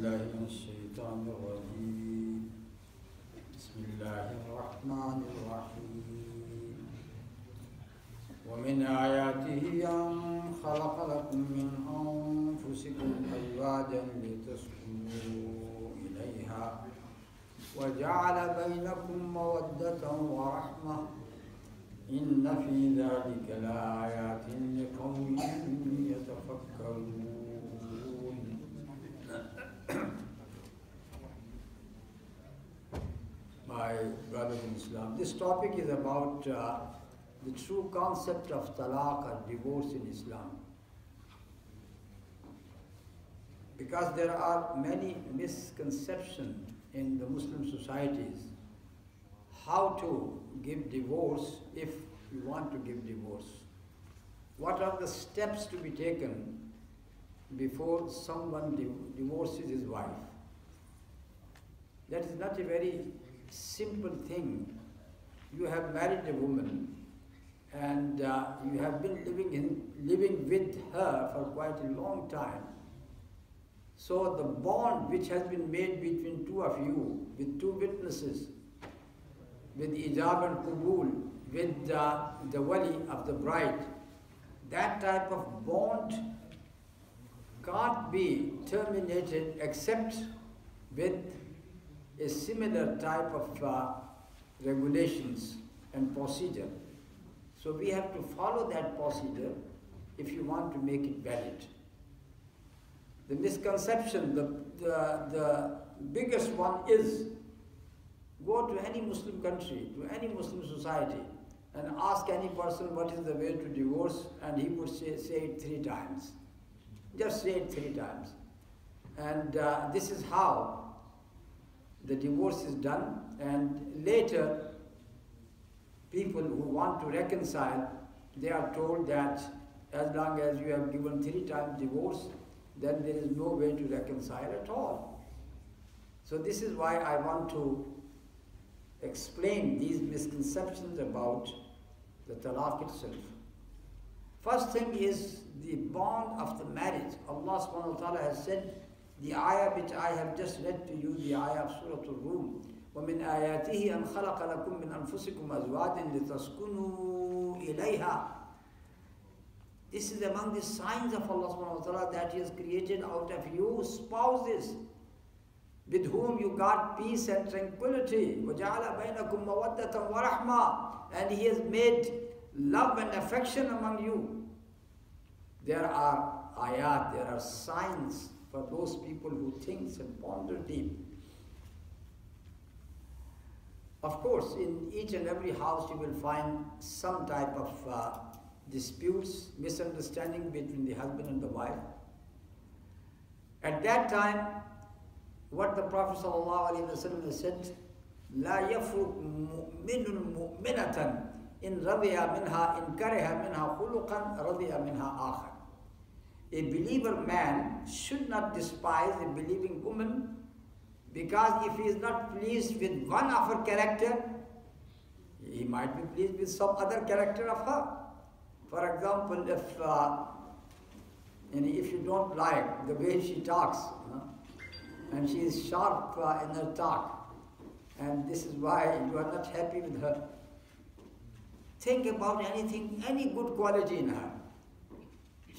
بالله من الشيطان الرجيم. بسم الله الرحمن الرحيم. ومن آياته أن خلق لكم من أنفسكم أزواجا لتسكنوا إليها وجعل بينكم مودة ورحمة. إن في ذلك لآيات لقوم يتفكرون. My brothers in Islam, this topic is about uh, the true concept of talaq or divorce in Islam. Because there are many misconceptions in the Muslim societies how to give divorce if you want to give divorce. What are the steps to be taken before someone div- divorces his wife? That is not a very simple thing. You have married a woman and uh, you have been living, in, living with her for quite a long time. So the bond which has been made between two of you, with two witnesses, with ijab and kubul, with uh, the wali of the bride, that type of bond can't be terminated except with a similar type of uh, regulations and procedure. So we have to follow that procedure if you want to make it valid. The misconception, the, the, the biggest one is go to any Muslim country, to any Muslim society, and ask any person what is the way to divorce, and he would say, say it three times. Just say it three times. And uh, this is how the divorce is done, and later, people who want to reconcile, they are told that as long as you have given three times divorce, then there is no way to reconcile at all. So this is why I want to explain these misconceptions about the talaq itself. First thing is the bond of the marriage. Allah subhanahu wa ta'ala has said, the ayah which I have just read to you, the ayah of Surah Al-Rum, وَمِنْ آيَاتِهِ أَنْ خَلَقَ لَكُم مِّنْ أَنفُسِكُمْ أَزْوَاجًا لِتَسْكُنُوا إِلَيْهَا This is among the signs of Allah subhanahu wa ta'ala that He has created out of you spouses with whom you got peace and tranquility. وَجَعَلَ بَيْنَكُمْ مَوَدَّةً وَرَحْمَةً And He has made love and affection among you. There are ayat, there are signs for those people who think and ponder deep. Of course, in each and every house you will find some type of uh, disputes, misunderstanding between the husband and the wife. At that time, what the Prophet ﷺ has said, لا يفرق مؤمن مؤمنة إن رضي منها إن كره منها خلقا رضي منها آخر. A believer man should not despise a believing woman because if he is not pleased with one of her character, he might be pleased with some other character of her. For example, if uh, and if you don't like the way she talks, and she is sharp uh, in her talk, and this is why you are not happy with her. Think about anything, any good quality in her.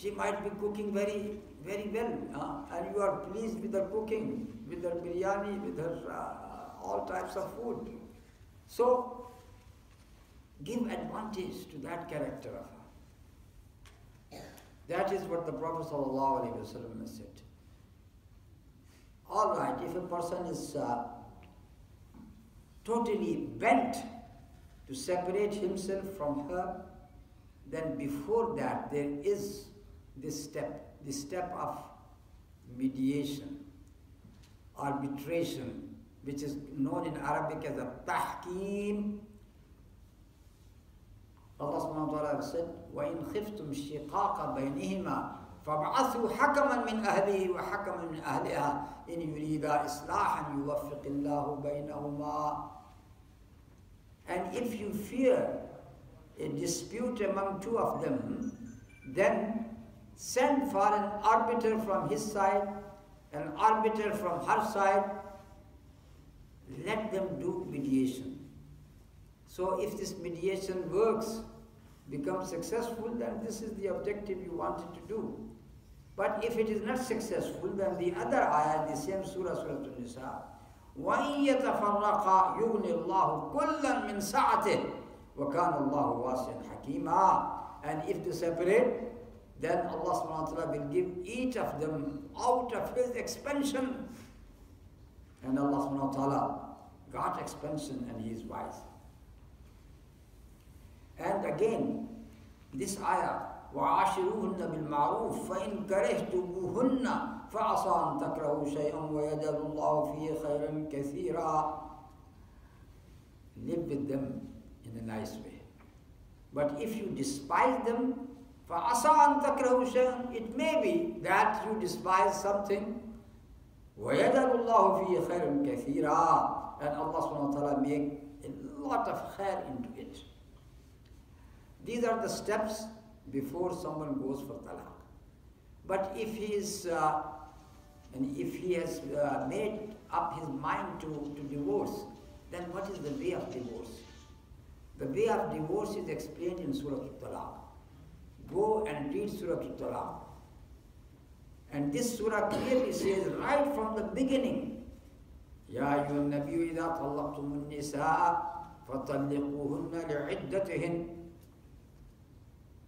She might be cooking very, very well, uh, and you are pleased with her cooking, with her biryani, with her uh, all types of food. So, give advantage to that character of her. That is what the Prophet ﷺ has said. All right, if a person is uh, totally bent to separate himself from her, then before that there is this step, the step of mediation, arbitration, which is known in Arabic as a tahkim. Allah subhanahu wa ta'ala said, وَإِنْ خِفْتُمْ شِقَاقَ بَيْنِهِمَا فابعثوا حكما من أهله وحكما من أهلها إن يريدا إصلاحا يوفق الله بينهما And if you fear a dispute among two of them, then send for an arbiter from his side an arbiter from her side, let them do mediation. So if this mediation works, becomes successful, then this is the objective you wanted to do. But if it is not successful, then the other ayah, the same surah, Surah An-Nisa, وَإِن يَتَفَرَّقَا يُغْنِ اللَّهُ كُلًّا مِنْ سَعَتِهِ وَكَانَ اللَّهُ وَاسِعًا حَكِيمًا And if they separate, then Allah subhanahu wa ta'ala will give each of them out of His expansion. And Allah subhanahu wa ta'ala got expansion and He is wise. And again, this ayah, وعاشروهن بالمعروف فإن كرهتموهن فعسى أن تكرهوا شيئا ويجعل الله فيه خيرا كثيرا Live with them in a nice way. But if you despise them, فعسى أن تكرهوا شيئا It may be that you despise something ويجعل الله فيه خيرا كثيرا And Allah subhanahu wa ta'ala make a lot of khair into it. These are the steps before someone goes for talaq. But if he is, uh, and if he has uh, made up his mind to, to divorce, then what is the way of divorce? The way of divorce is explained in Surah Al-Talaq. Go and read Surah Al-Talaq. And this surah clearly says right from the beginning, يا أيها النبي إذا طلقتم النساء فطلقوهن لعدتهن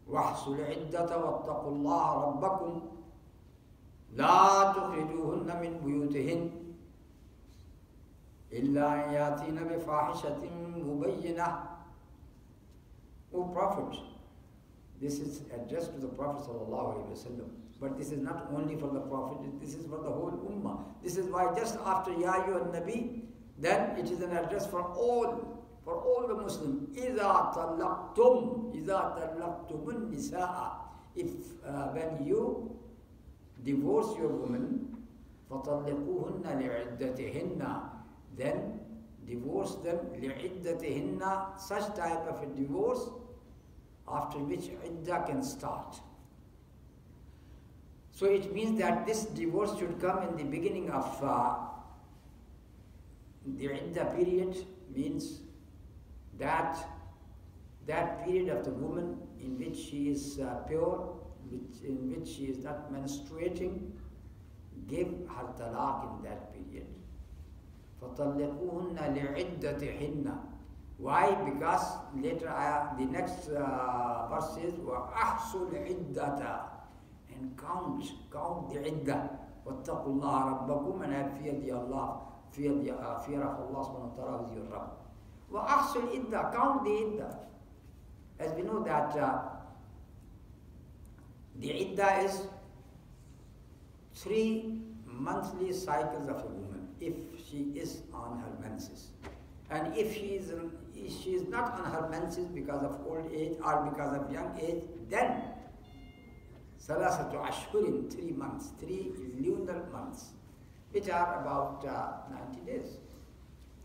واحصوا العدة واتقوا الله ربكم لا تخرجوهن من بيوتهن إلا أن يأتين بفاحشة مبينة O Prophet, this is addressed to the Prophet ﷺ. But this is not only for the Prophet, this is for the whole Ummah. This is why just after Ya and Nabi, then it is an address for all for all the Muslims, إِذَا طَلَّقْتُمْ إِذَا طَلَّقْتُمُ النِّسَاءَ If uh, when you divorce your woman, فَطَلِّقُوهُنَّ لِعِدَّتِهِنَّ Then divorce them لِعِدَّتِهِنَّ Such type of a divorce after which idda can start. So it means that this divorce should come in the beginning of uh, the idda period means that that period of the woman in which she is uh, pure, which, in which she is not menstruating, give her talaq in that period. فَطَلِّقُوهُنَّ لِعِدَّتِهِنَّ Why? Because later uh, the next uh, verse says, وَأَحْصُوا الْعِدَّةَ And count, count the iddah. وَاتَّقُوا اللَّهَ رَبَّكُمْ And have fear the Allah, fear, the, uh, fear of Allah subhanahu wa ta'ala is your Rabb. وأحصل الإدة count the idda. As we know that uh, the idda is three monthly cycles of a woman if she is on her menses. And if she is, if she is not on her menses because of old age or because of young age, then salasatu ashhurin, three months, three lunar months, which are about uh, 90 days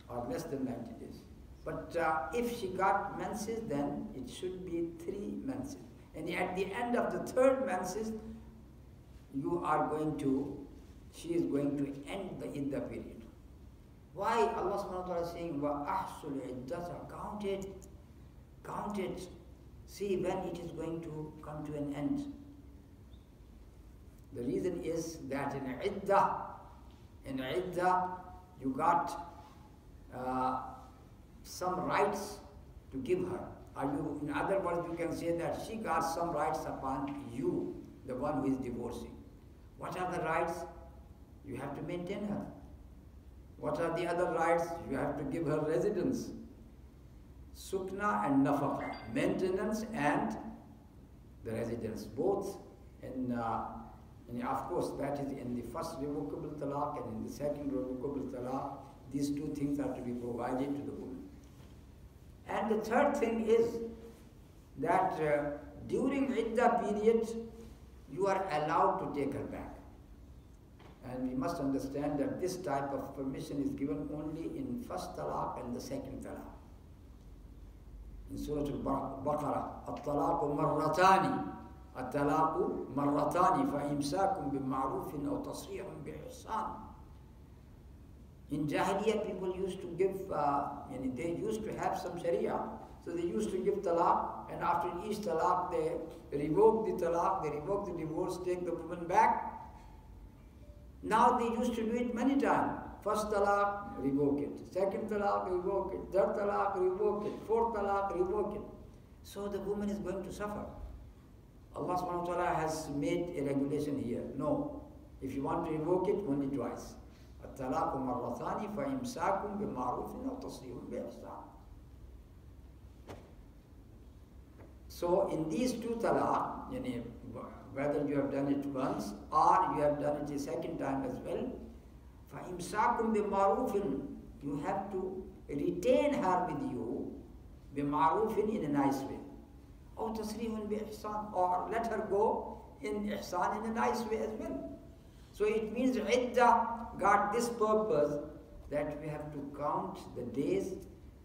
or less than 90 days. But uh, if she got menses, then it should be three menses. And at the end of the third menses, you are going to, she is going to end the idda period. Why Allah subhanahu wa ta'ala is saying, Wa ahsul count it, count it, see when it is going to come to an end. The reason is that in iddah, in iddah, you got uh, some rights to give her. Are you, in other words, you can say that she got some rights upon you, the one who is divorcing. What are the rights? You have to maintain her. What are the other rights? You have to give her residence. Sukna and nafaka, maintenance and the residence, both in, uh, of course, that is in the first revocable talaq and in the second revocable talaq, these two things are to be provided to the woman. And the third thing is that uh, during Idda period, you are allowed to take her back. And we must understand that this type of permission is given only in first talaq and the second talaq. In Surah Al-Baqarah, الطلاق مرتان الطلاق مرتان فإمساك بمعروف أو تصريح بإحسان In Jahiliyyah, people used to give, uh, they used to have some Sharia. So they used to give talaq, and after each talaq, they revoke the talaq, they revoke the divorce, take the woman back. Now they used to do it many times. First talaq, revoke it. Second talaq, revoke it. Third talaq, revoke it. Fourth talaq, revoke it. So the woman is going to suffer. Allah subhanahu wa ta'ala has made a regulation here. No. If you want to revoke it, only twice. الطلاق مرتان فإمساك بمعروف أو تصريح بإحسان So in these two talaq, whether you have done it once or you have done it a second time as well, فَإِمْسَاكُمْ بِمَعْرُوفٍ You have to retain her with you بِمَعْرُوفٍ in a nice way. أو تَصْرِيحٌ بِإِحْسَانٍ Or let her go in ihsan in a nice way as well. So it means iddah got this purpose that we have to count the days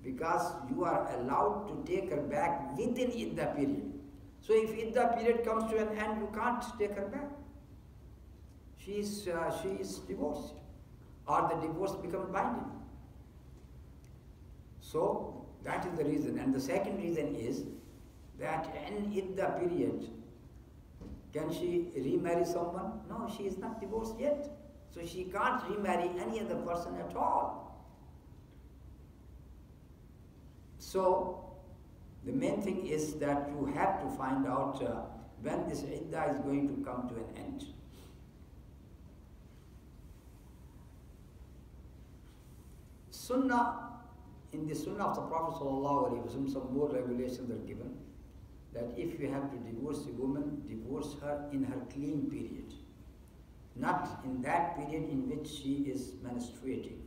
because you are allowed to take her back within iddah period. So if iddah period comes to an end, you can't take her back. She is, uh, she is divorced or the divorce becomes binding. So that is the reason. And the second reason is that in iddah period, can she remarry someone? No, she is not divorced yet. So she can't remarry any other person at all. So the main thing is that you have to find out uh, when this iddah is going to come to an end. Sunnah, in the Sunnah of the Prophet ﷺ, some more regulations are given that if you have to divorce a woman, divorce her in her clean period, not in that period in which she is menstruating.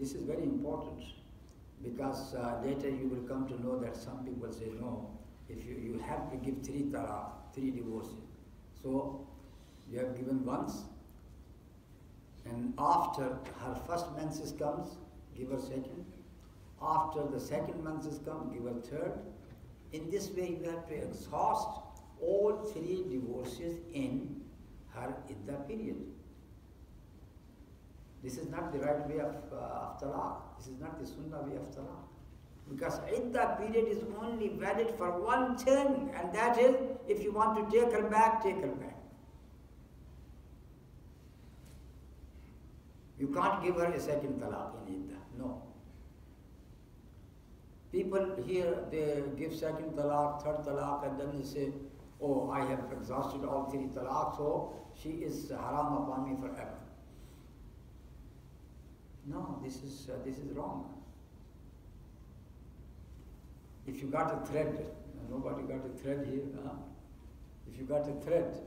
This is very important because uh, later you will come to know that some people say no, if you, you have to give three talaq, three divorces. So you have given once and after her first menses comes, give her second. After the second menses come, give her third. In this way you have to exhaust all three divorces in her idda period. This is not the right way of, uh, of talaq. This is not the sunnah way of talaq. Because idda period is only valid for one thing, and that is if you want to take her back, take her back. You can't give her a second talaq in idda. No. People here, they give second talaq, third talaq, and then they say, oh, I have exhausted all three talaq, so she is haram upon me forever. No, this is, uh, this is wrong. If you got a thread, nobody got a thread here, huh? if you got a thread,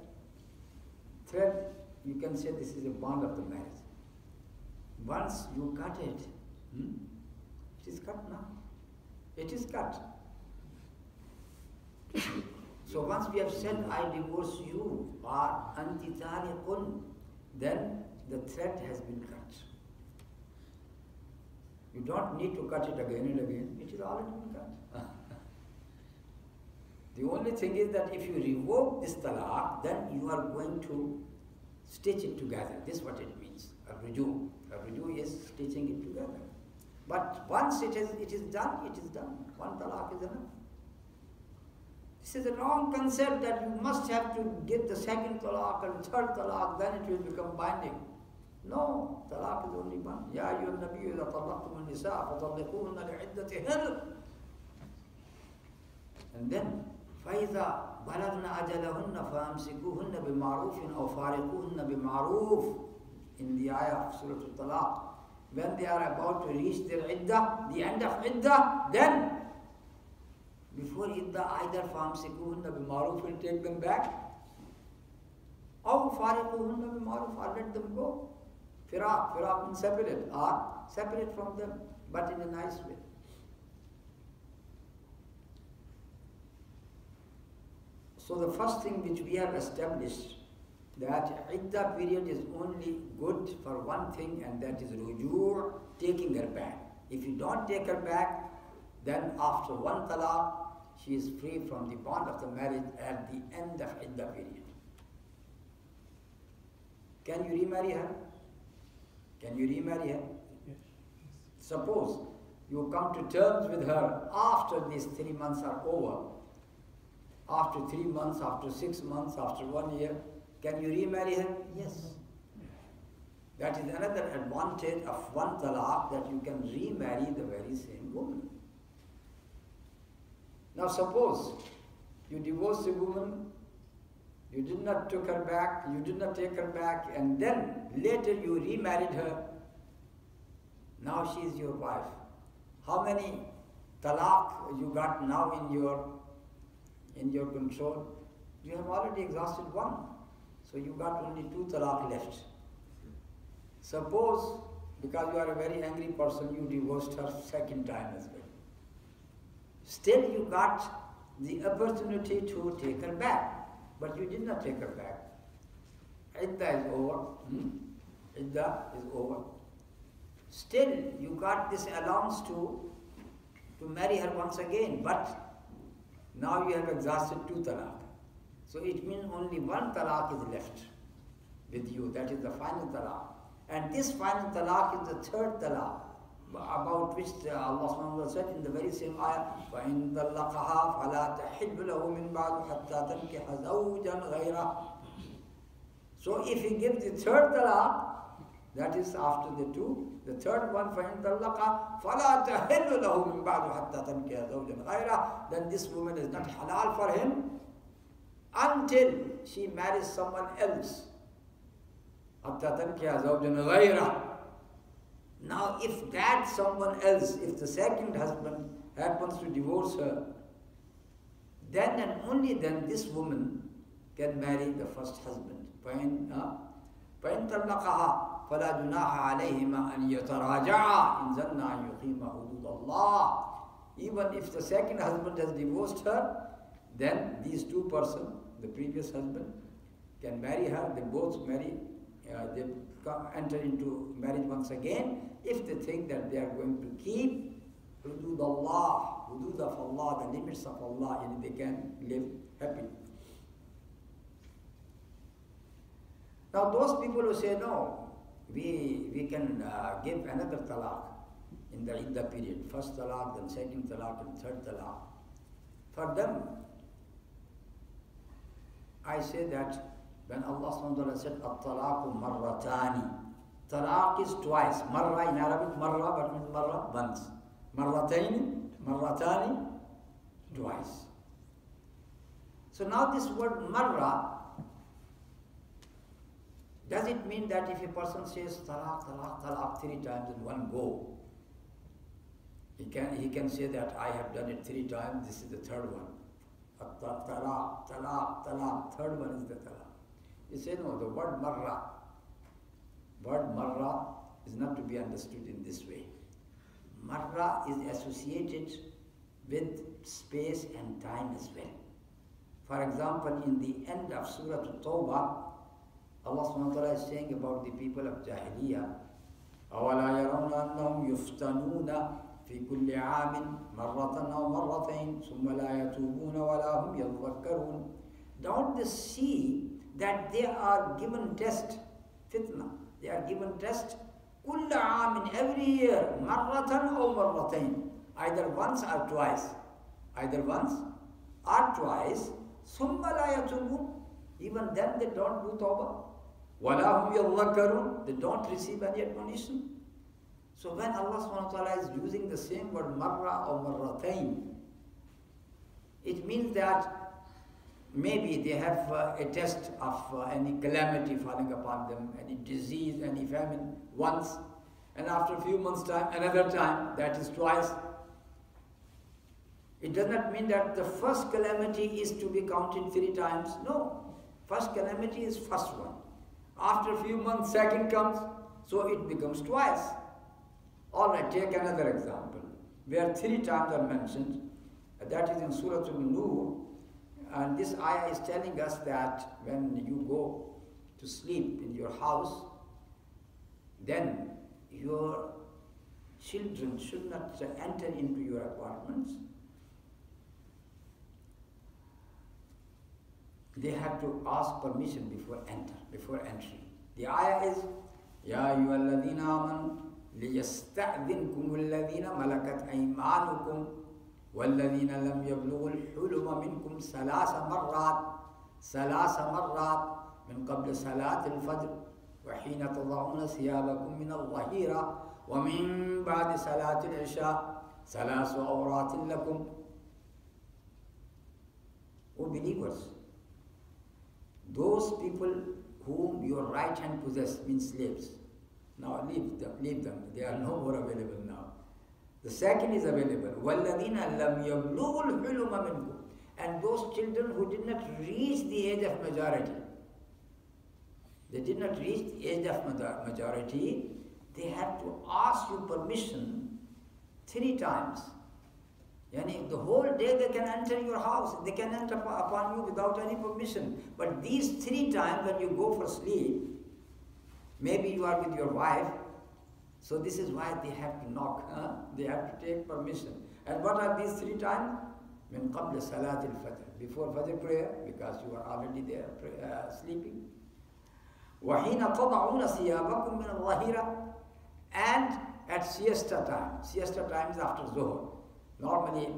thread, you can say this is a bond of the marriage. Once you cut it, hmm, it is cut now. It is cut. so once we have said, I divorce you, or antitaliqun, then the thread has been cut. You don't need to cut it again and again. It is already been cut. the only thing is that if you revoke this talaq, then you are going to stitch it together. This is what it means. A ruju. A ruju is stitching it together. But once it is, it is done, it is done. One talaq is enough. This is a wrong concept that you must have to give the second talaq and third talaq, then it will become binding. Talaq is only one. Ya ayyuhan nabiyyu idha talaqtum an-nisa fatalliquhunna li'iddatihin. And then فإذا بلغن أجلهن فأمسكوهن بمعروف أو فارقوهن بمعروف in the ayah of Surah Al-Talaq when they are about to reach their iddah, the end of iddah, then before iddah either فأمسكوهن بمعروف will take them back أو فارقوهن بمعروف or let them go Firaq, firaq means separate, or separate from them, but in a nice way. So the first thing which we have established that idda period is only good for one thing and that is rujur, taking her back. If you don't take her back, then after one talaq, she is free from the bond of the marriage at the end of iddah period. Can you remarry her? Can you remarry her? Yes. Suppose you come to terms with her after these three months are over, after three months, after six months, after one year, can you remarry her? Yes. That is another advantage of one talaq that you can remarry the very same woman. Now suppose you divorce a woman, you did not took her back, you did not take her back, and then later you remarried her. Now she is your wife. How many talaq you got now in your in your control? You have already exhausted one. So you got only two talaq left. Suppose, because you are a very angry person, you divorced her second time as well. Still you got the opportunity to take her back, but you did not take her back. Idda is over. Hmm? Idda is over. Still you got this allowance to, to marry her once again, but now you have exhausted two talaq. So it means only one talaq is left with you, that is the final talaq. And this final talaq is the third talaq about which Allah subhanahu said in the very same ayah, وَإِن طَلَّقَهَا فَلَا تَحِلُّ لَهُ مِن بَعْدُ حَتَّى تَنْكِحَ زَوْجًا غَيْرَهُ So if he gives the third talaq, that is after the two, the third one, فَإِن طَلَّقَهَا فَلَا تَحِلُّ لَهُ مِن بَعْدُ حَتَّى تَنْكِحَ زَوْجًا غَيْرَهُ Then this woman is not halal for him until she marries someone else. حَتَّى تَنْكِحَ زَوْجًا غَيْرَهُ now, if that someone else, if the second husband happens to divorce her, then and only then this woman can marry the first husband. فإن فإن طلقها فلا جناح عليهما أن يتراجعا إن ظن أن يقيم حدود الله. Even if the second husband has divorced her, then these two persons, the previous husband, can marry her. They both marry. Uh, they come, enter into marriage once again if they think that they are going to keep hudud Allah, hudud of Allah, the limits of Allah, and they can live happy. Now those people who say no, we, we can uh, give another talaq in the iddah period, first talaq, then second talaq, and third talaq. For them, I say that when Allah SWT said, At-talaqu marratani, talaq is twice. Marra in Arabic, marra, but means marra, once. Marrataini, marratani, twice. So now this word marra, does it mean that if a person says talaq, talaq, talaq three times in one go, he can, he can say that I have done it three times, this is the third one. Talaq, talaq, talaq, third one is the talaq. He said, no, the word marra, word marra is not to be understood in this way. Marra is associated with space and time as well. For example, in the end of Surah At-Tawbah, Allah subhanahu wa ta'ala is saying about the people of Jahiliyyah, أَوَلَا يَرَوْنَ أَنَّهُمْ يُفْتَنُونَ في كل عام مرة أو مرتين ثم لا يتوبون ولا هم يذكرون Don't they see that they are given test, fitna, they are given test كل عام every year مرة أو مرتين either once or twice either once or twice ثم لا يتوبون even then they don't do tawbah ولا هم يذكرون they don't receive any admonition so when Allah subhanahu wa ta'ala is using the same word marra or marratain it means that maybe they have uh, a test of uh, any calamity falling upon them, any disease, any famine once, and after a few months' time, another time, that is twice. It does not mean that the first calamity is to be counted three times. No. First calamity is first one. After a few months, second comes, so it becomes twice. All right, take another example, where three times are mentioned. That is in Surah Al-Nur, and this ayah is telling us that when you go to sleep in your house, then your children should not enter into your apartments. They have to ask permission before enter, before entry. The ayah is, Ya ayyuhalladhina amanu ليستأذنكم الذين ملكت أيمانكم والذين لم يبلغوا الحلم منكم ثلاث مرات ثلاث مرات من قبل صلاة الفجر وحين تضعون ثيابكم من الظهيرة ومن بعد صلاة العشاء ثلاث عورات لكم O believers, those people whom your right hand possess means slaves. Now leave them, leave them. They are no more available now. The second is available. وَالَّذِينَ لَمْ يَبْلُغُوا الْحُلُمَ مِنْكُمْ And those children who did not reach the age of majority. They did not reach the age of majority. They had to ask you permission three times. Yani the whole day they can enter your house, they can enter upon you without any permission. But these three times when you go for sleep, maybe you are with your wife, so this is why they have to knock, huh? they have to take permission. And what are these three times? Min qabla salat al-fajr, before fajr prayer, because you are already there uh, sleeping. وَحِينَ تَضَعُونَ سِيَابَكُم مِّنَ الظَّهِيرَةِ And at siesta time. Siesta time is after Zuhr. Normally,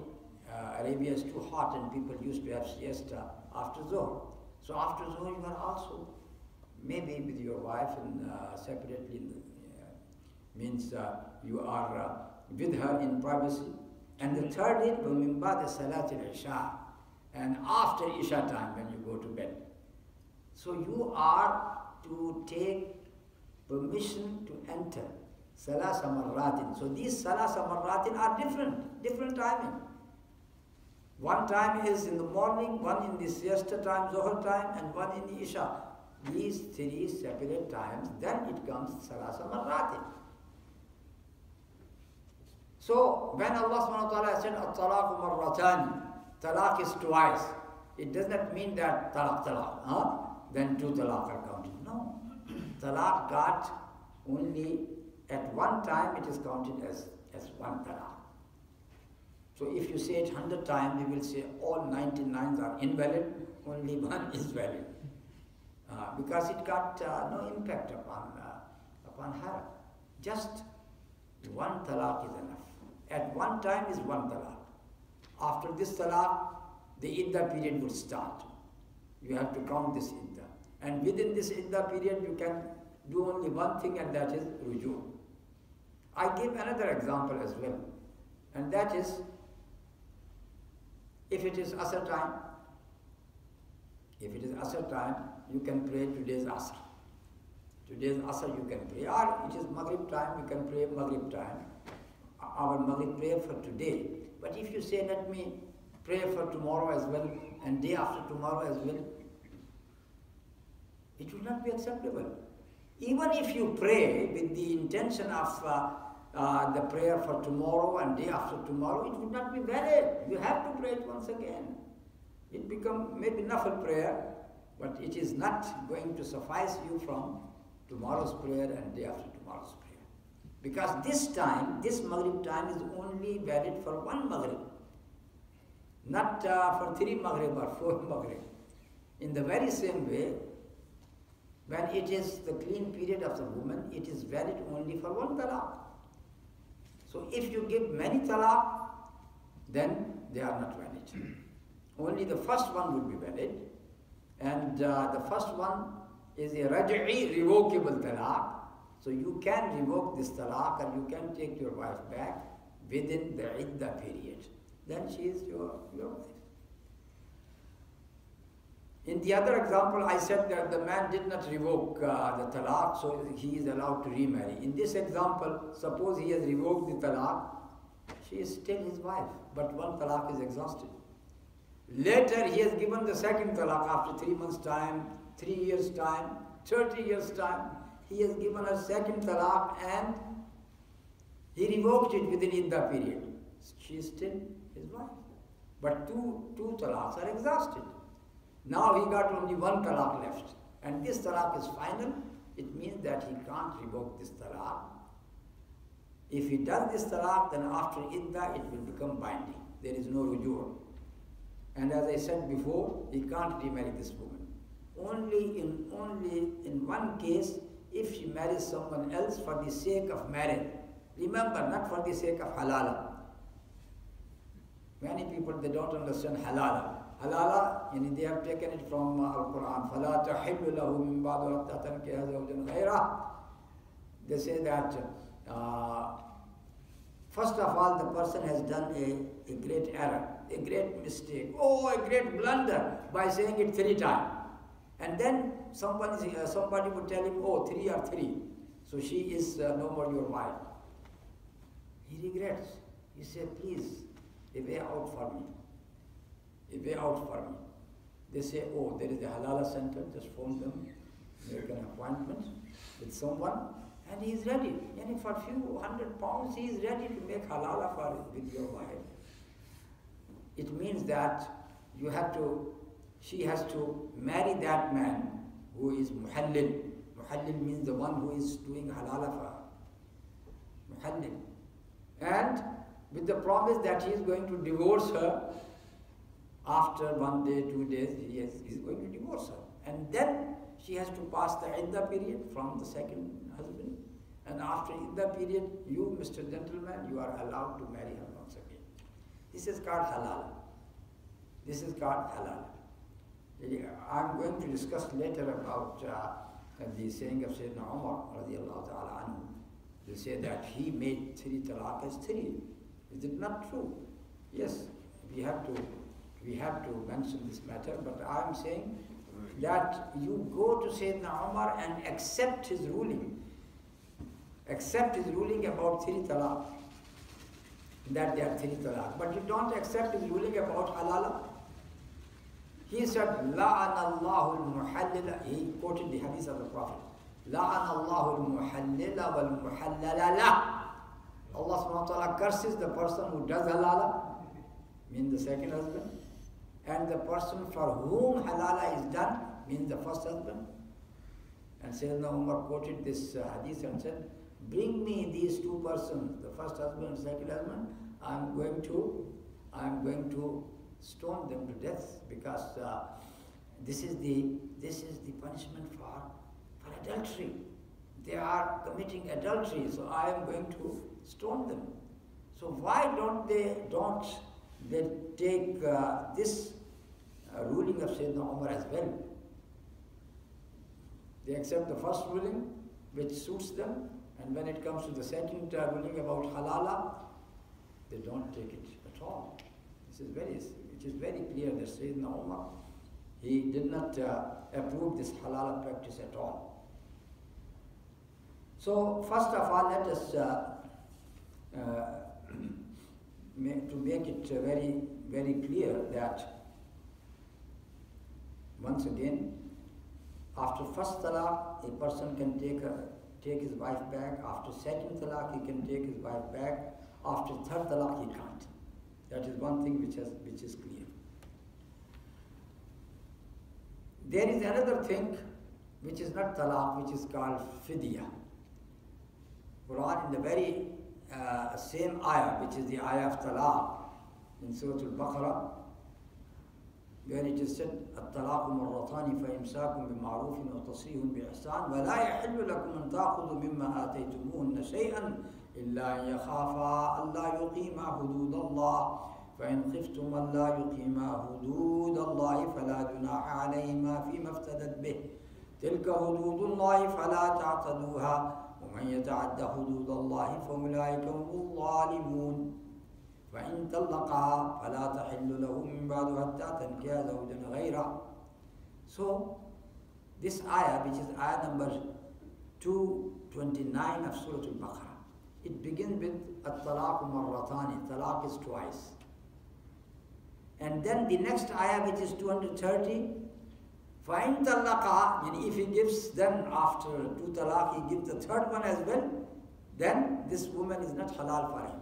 uh, Arabia is too hot and people used to have siesta after Zuhr. So after Zuhr you are also maybe with your wife and uh, separately in the, means uh, you are uh, with her in privacy. And the third is وَمِن بَعْدِ صَلَاةِ الْعِشَاءِ And after Isha time when you go to bed. So you are to take permission to enter Salasa Marratin. So these Salasa Marratin are different, different timing. One time is in the morning, one in the siesta time, Zohar time, and one in the Isha. These three separate times, then it comes Salasa Marratin. So when Allah subhanahu wa ta'ala said at-talaq marratan, talaq is twice. It does not mean that talaq talaq, huh? then two talaq are counted. No. talaq got only at one time it is counted as, as one talaq. So if you say it 100 times, you will say all 99s are invalid, only one is valid. Uh, because it got uh, no impact upon, uh, upon her. Just one talaq is enough. At one time is one talaq. After this talaq, the idda period would start. You have to count this idda. And within this idda period, you can do only one thing and that is ruju. I give another example as well. And that is, if it is Asr time, if it is Asr time, you can pray today's Asr. Today's Asr you can pray. Or it is Maghrib time, you can pray Maghrib time our Maghrib prayer for today. But if you say, let me pray for tomorrow as well and day after tomorrow as well, it will not be acceptable. Even if you pray with the intention of uh, uh, the prayer for tomorrow and day after tomorrow, it would not be valid. You have to pray it once again. It become maybe nafil prayer, but it is not going to suffice you from tomorrow's prayer and day after tomorrow's prayer. Because this time, this Maghrib time is only valid for one Maghrib, not uh, for three Maghrib or four Maghrib. In the very same way, when it is the clean period of the woman, it is valid only for one talaq. So if you give many talaq, then they are not valid. only the first one would be valid, and uh, the first one is a raj'i revocable talaq, so you can revoke this talaq and you can take your wife back within the idda period. Then she is your, your wife. In the other example, I said that the man did not revoke uh, the talaq, so he is allowed to remarry. In this example, suppose he has revoked the talaq, she is still his wife, but one talaq is exhausted. Later, he has given the second talaq after three months' time, three years' time, 30 years' time he has given a second talaq and he revoked it within idda period. She is still his wife. But two, two talaqs are exhausted. Now he got only one talaq left. And this talaq is final. It means that he can't revoke this talaq If he does this talaq, then after idda it will become binding. There is no rujur. And as I said before, he can't remarry this woman. Only in only in one case, if she marries someone else for the sake of marriage. Remember, not for the sake of halala. Many people they don't understand halala Halala, and they have taken it from uh, Al Quran. فَلَا تَحِلُّ لَهُ مِن بَعْدُ حَتَّى تَنْكِحَ زَوْجًا غَيْرَهُ They say that uh, first of all, the person has done a, a great error, a great mistake, oh, a great blunder by saying it three times. And then somebody, uh, somebody would tell him, oh, three or three. So she is uh, no more your wife. He regrets. He said, please, a way out for me. A way out for me. They say, oh, there is a halala center, just phone them, make an appointment with someone, and he is ready. And for a few hundred pounds, he is ready to make halala for with your wife. It means that you have to, she has to marry that man who is muhallil. Muhallil means the one who is doing halala for her. Muhallil. And with the promise that he is going to divorce her after one day, two days, he is, he is going to divorce her. And then she has to pass the idda period from the second husband. And after idda period, you, Mr. Gentleman, you are allowed to marry her once again. This is called halal. This is called halal. I'm going to discuss later about uh, the saying of Sayyidina Umar ta'ala anhu. They say that he made three talaq as three. Is it not true? Yes, we have to we have to mention this matter, but I am saying that you go to Sayyidina Umar and accept his ruling. Accept his ruling about three talaq. That there are three talaq. But you don't accept his ruling about halala. He said, لَعَنَ اللَّهُ الْمُحَلِّلَ He quoted the hadith of the Prophet. لَعَنَ اللَّهُ الْمُحَلِّلَ وَالْمُحَلَّلَ لَهُ Allah subhanahu wa ta'ala curses the person who does halala, means the second husband, and the person for whom halala is done, means the first husband. And Sayyidina Umar quoted this uh, hadith and said, bring me these two persons, the first husband and second husband, I'm going to, I'm going to stone them to death because uh, this is the this is the punishment for for adultery. They are committing adultery, so I am going to stone them. So why don't they don't they take uh, this uh, ruling of Sayyidina Umar as well? They accept the first ruling, which suits them, and when it comes to the second uh, ruling about halala, they don't take it at all. This is very is very clear that Sayyidina Umar, he did not uh, approve this halal practice at all. So first of all, let us, uh, uh, to make it very, very clear that once again, after first talaq, a person can take, a, take his wife back. After second talaq, he can take his wife back. After third talaq, he can't. That is one thing which, has, which is clear. There is another thing which is not talaq, which is called fidya. Quran in the very uh, same ayah, which is the ayah of talaq in Surah Al-Baqarah, where it is said, الطلاق مرتان فإمساك بمعروف وتصريح بإحسان ولا يحل لكم أن تأخذوا مما آتيتموهن شيئا إلا أن يخافا ألا يقيما حدود الله. فإن خفتم ألا يقيما حدود الله فلا جناح عليهما فيما افتدت به. تلك حدود الله فلا تعتدوها. ومن يتعد حدود الله فأولئك هم الظالمون فإن طلقها فلا تحل له من بعد حتى تنكح زوجا غيره So this ayah which is ayah number 229 of Surah Al-Baqarah it begins with at-talaq marratani talaq is twice And then the next ayah, which is 230, Fine talaqa, if he gives then after two talaq, he gives the third one as well, then this woman is not halal for him.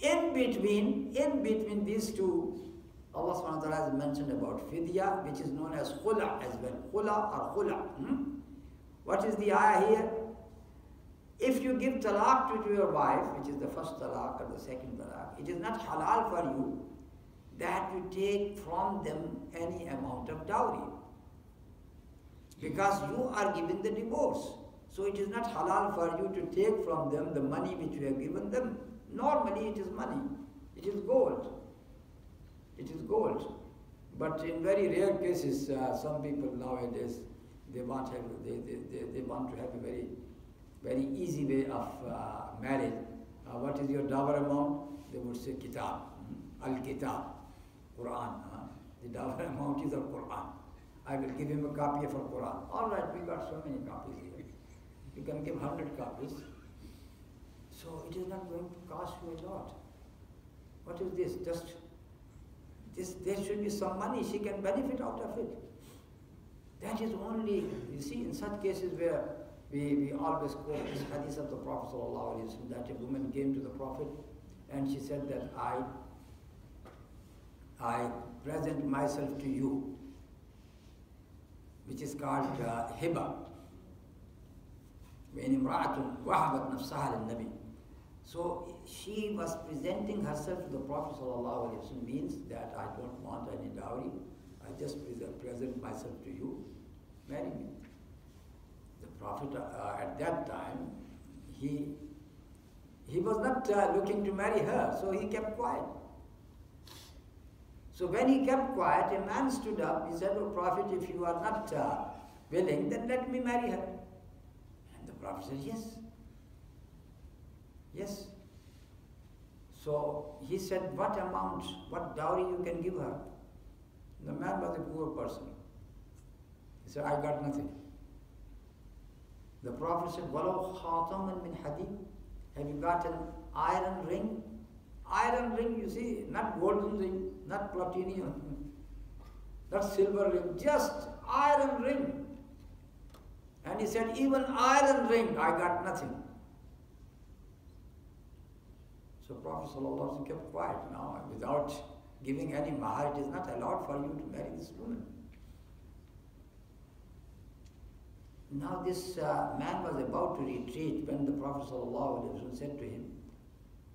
In between, in between these two, Allah subhanahu wa ta'ala has mentioned about fidya, which is known as khula as well. Khula or khula. Hmm? What is the ayah here? If you give talaq to your wife, which is the first talaq or the second talaq, it is not halal for you that you take from them any amount of dowry. Because you are given the divorce. So it is not halal for you to take from them the money which you have given them. Normally it is money. It is gold. It is gold. But in very rare cases, uh, some people nowadays, they want, have, they, they, they, they, want to have a very, very easy way of uh, marriage. Uh, what is your dower amount? They would say kitab, hmm? al-kitab, Quran. The dower amount is al-Quran. I will give him a copy of al-Quran. All right, we got so many copies here. You can give 100 copies. So it is not going to cost you a lot. What is this? Just this, there should be some money, she can benefit out of it. That is only, you see, in such cases where we, we always quote this hadith of the Prophet that a woman came to the Prophet and she said that I, I present myself to you, which is called uh, Hiba. When Imra'atun nabi So she was presenting herself to the Prophet means that I don't want any dowry, I just present myself to you, marry me. The Prophet uh, at that time, he, he was not uh, looking to marry her, so he kept quiet. So when he kept quiet, a man stood up. He said, Oh Prophet, if you are not uh, willing, then let me marry her. And the Prophet said, Yes. Yes. So he said, what amount, what dowry you can give her? The man was a poor person. He said, I got nothing. The Prophet said, Walau khataman min hadid. Have you got an iron ring? Iron ring, you see, not golden ring, not platinum, not silver ring, just iron ring. And he said, even iron ring, I got nothing. So Prophet ﷺ kept quiet now, without giving any mahar, it is not allowed for you to marry this woman. Now this uh, man was about to retreat when the Prophet ﷺ said to him,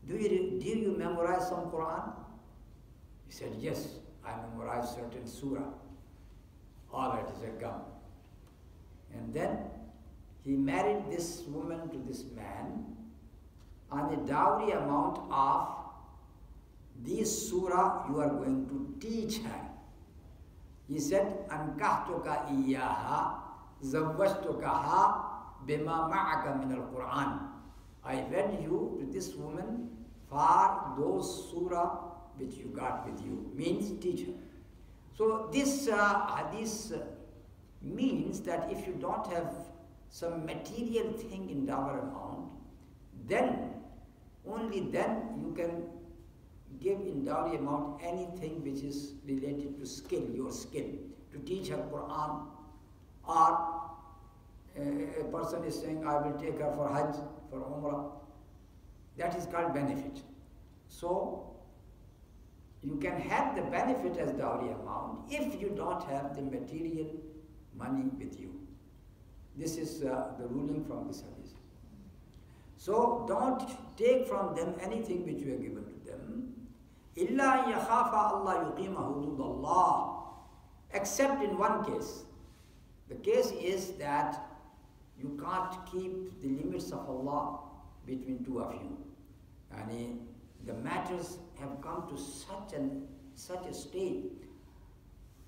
do you, do you memorize some Quran? He said, yes, I memorize certain surah. All right, he said, come. And then he married this woman to this man on a dowry amount of this surah you are going to teach her. He said, Ankahtuka iyaha zawwajtukaha bima ma'aka min al-Quran. I wed you to this woman for those surah which you got with you. Means teacher. So this uh, uh hadith uh, means that if you don't have some material thing in dower amount, then only then you can give in dowry amount anything which is related to skill, your skill, to teach her Quran, or a, a person is saying, I will take her for Hajj, for Umrah. That is called benefit. So, you can have the benefit as dowry amount if you don't have the material money with you. This is uh, the ruling from this hadith. So don't take from them anything which you have given to them. إِلَّا يَخَافَ اللَّهُ يُقِيمَ حُدُودَ اللَّهِ Except in one case. The case is that you can't keep the limits of Allah between two of you. And the matters have come to such an such a state,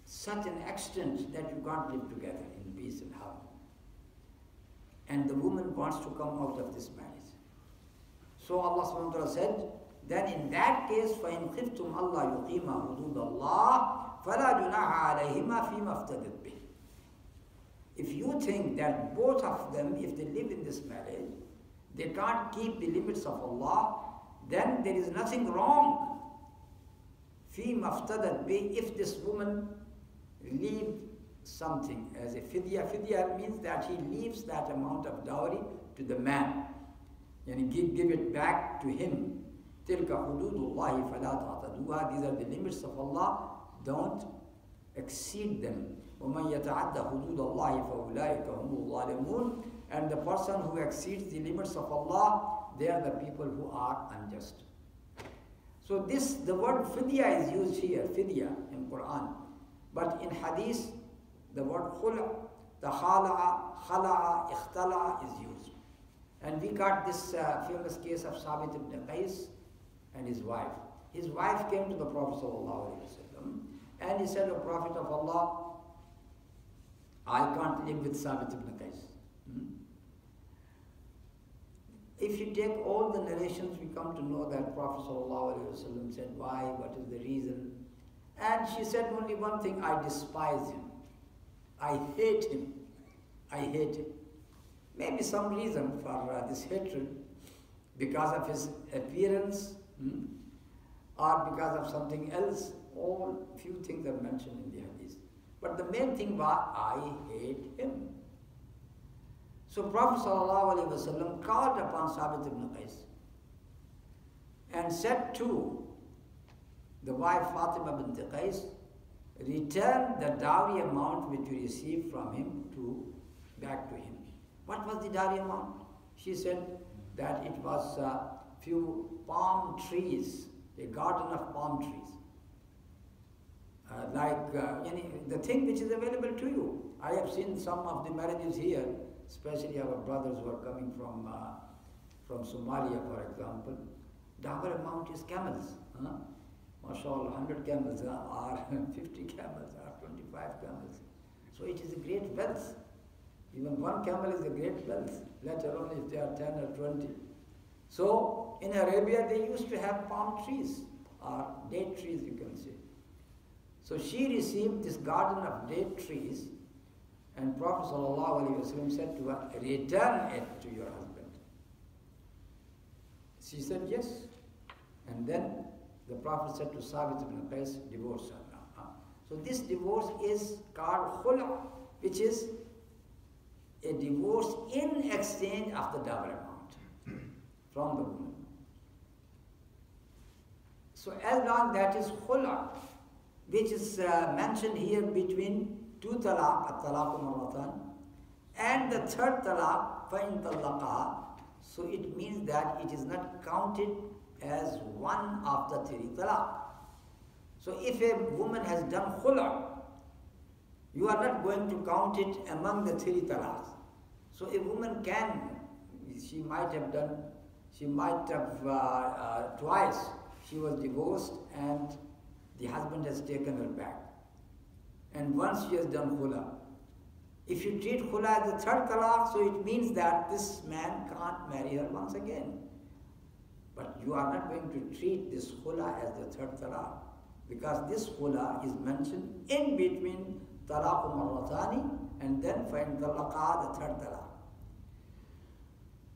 such an extent that you can't live together in peace and harmony. And the woman wants to come out of this marriage. So Allah subhanahu wa ta'ala said, then in that case, فَإِنْ خِفْتُمْ Allah يُقِيمَ حُدُودَ اللَّهِ فَلَا جُنَاحَ عَلَيْهِمَا فِي مَفْتَدِتْ بِهِ If you think that both of them, if they live in this marriage, they can't keep the limits of Allah, then there is nothing wrong. فِي مَفْتَدَتْ بِهِ If this woman leave something as a fidya, fidya means that he leaves that amount of dowry to the man. Yani give, give it back to him. تِلْكَ حُدُودُ اللَّهِ فَلَا تَعْتَدُوهَا These are the limits of Allah. Don't exceed them. وَمَنْ يَتَعَدَّ حُدُودَ اللَّهِ فَأُولَٰئِكَ هُمُ الظَّالِمُونَ And the person who exceeds the limits of Allah, they are the people who are unjust. So this, the word fidya is used here, fidya in Quran. But in hadith, the word khula, the khala'a, khala'a, ikhtala'a is used. And we got this uh, famous case of Sabit ibn Qais and his wife. His wife came to the Prophet and he said, O Prophet of Allah, I can't live with Sabit ibn Qais. Hmm? If you take all the narrations, we come to know that Prophet ﷺ said, why, what is the reason? And she said only one thing, I despise him. I hate him. I hate him. Maybe some reason for uh, this hatred, because of his appearance, hmm? or because of something else, all few things are mentioned in the hadith. But the main thing was, I hate him. So Prophet ﷺ called upon Sabit ibn Qais and said to the wife Fatima bint Qais, return the dowry amount which you received from him to back to him. What was the dowry amount? She said that it was a few palm trees, a garden of palm trees. Uh, like uh, any, the thing which is available to you. I have seen some of the marriages here especially our brothers who are coming from, uh, from Somalia, for example, double amount is camels. Huh? MashaAllah, 100 camels are 50 camels are 25 camels. So it is a great wealth. Even one camel is a great wealth, let alone if they are 10 or 20. So in Arabia, they used to have palm trees or date trees, you can say. So she received this garden of date trees and Prophet ﷺ said to her, return it to your husband. She said, yes. And then the Prophet said to Sabit ibn Qais, divorce her now. So this divorce is called khula, which is a divorce in exchange of the double amount from the woman. So as long that is khula, which is uh, mentioned here between two talaq, at-talaq marratan, and the third talaq, fa'in talaqaha. So it means that it is not counted as one of the three talaq. So if a woman has done khula, you are not going to count it among the three talaqs. So a woman can, she might have done, she might have uh, uh, twice, she was divorced and the husband has taken her back and once she has done khula. If you treat khula as the third talaq, so it means that this man can't marry her once again. But you are not going to treat this khula as the third talaq because this khula is mentioned in between talaq marratani and then fa'in talaqa, the third talaq.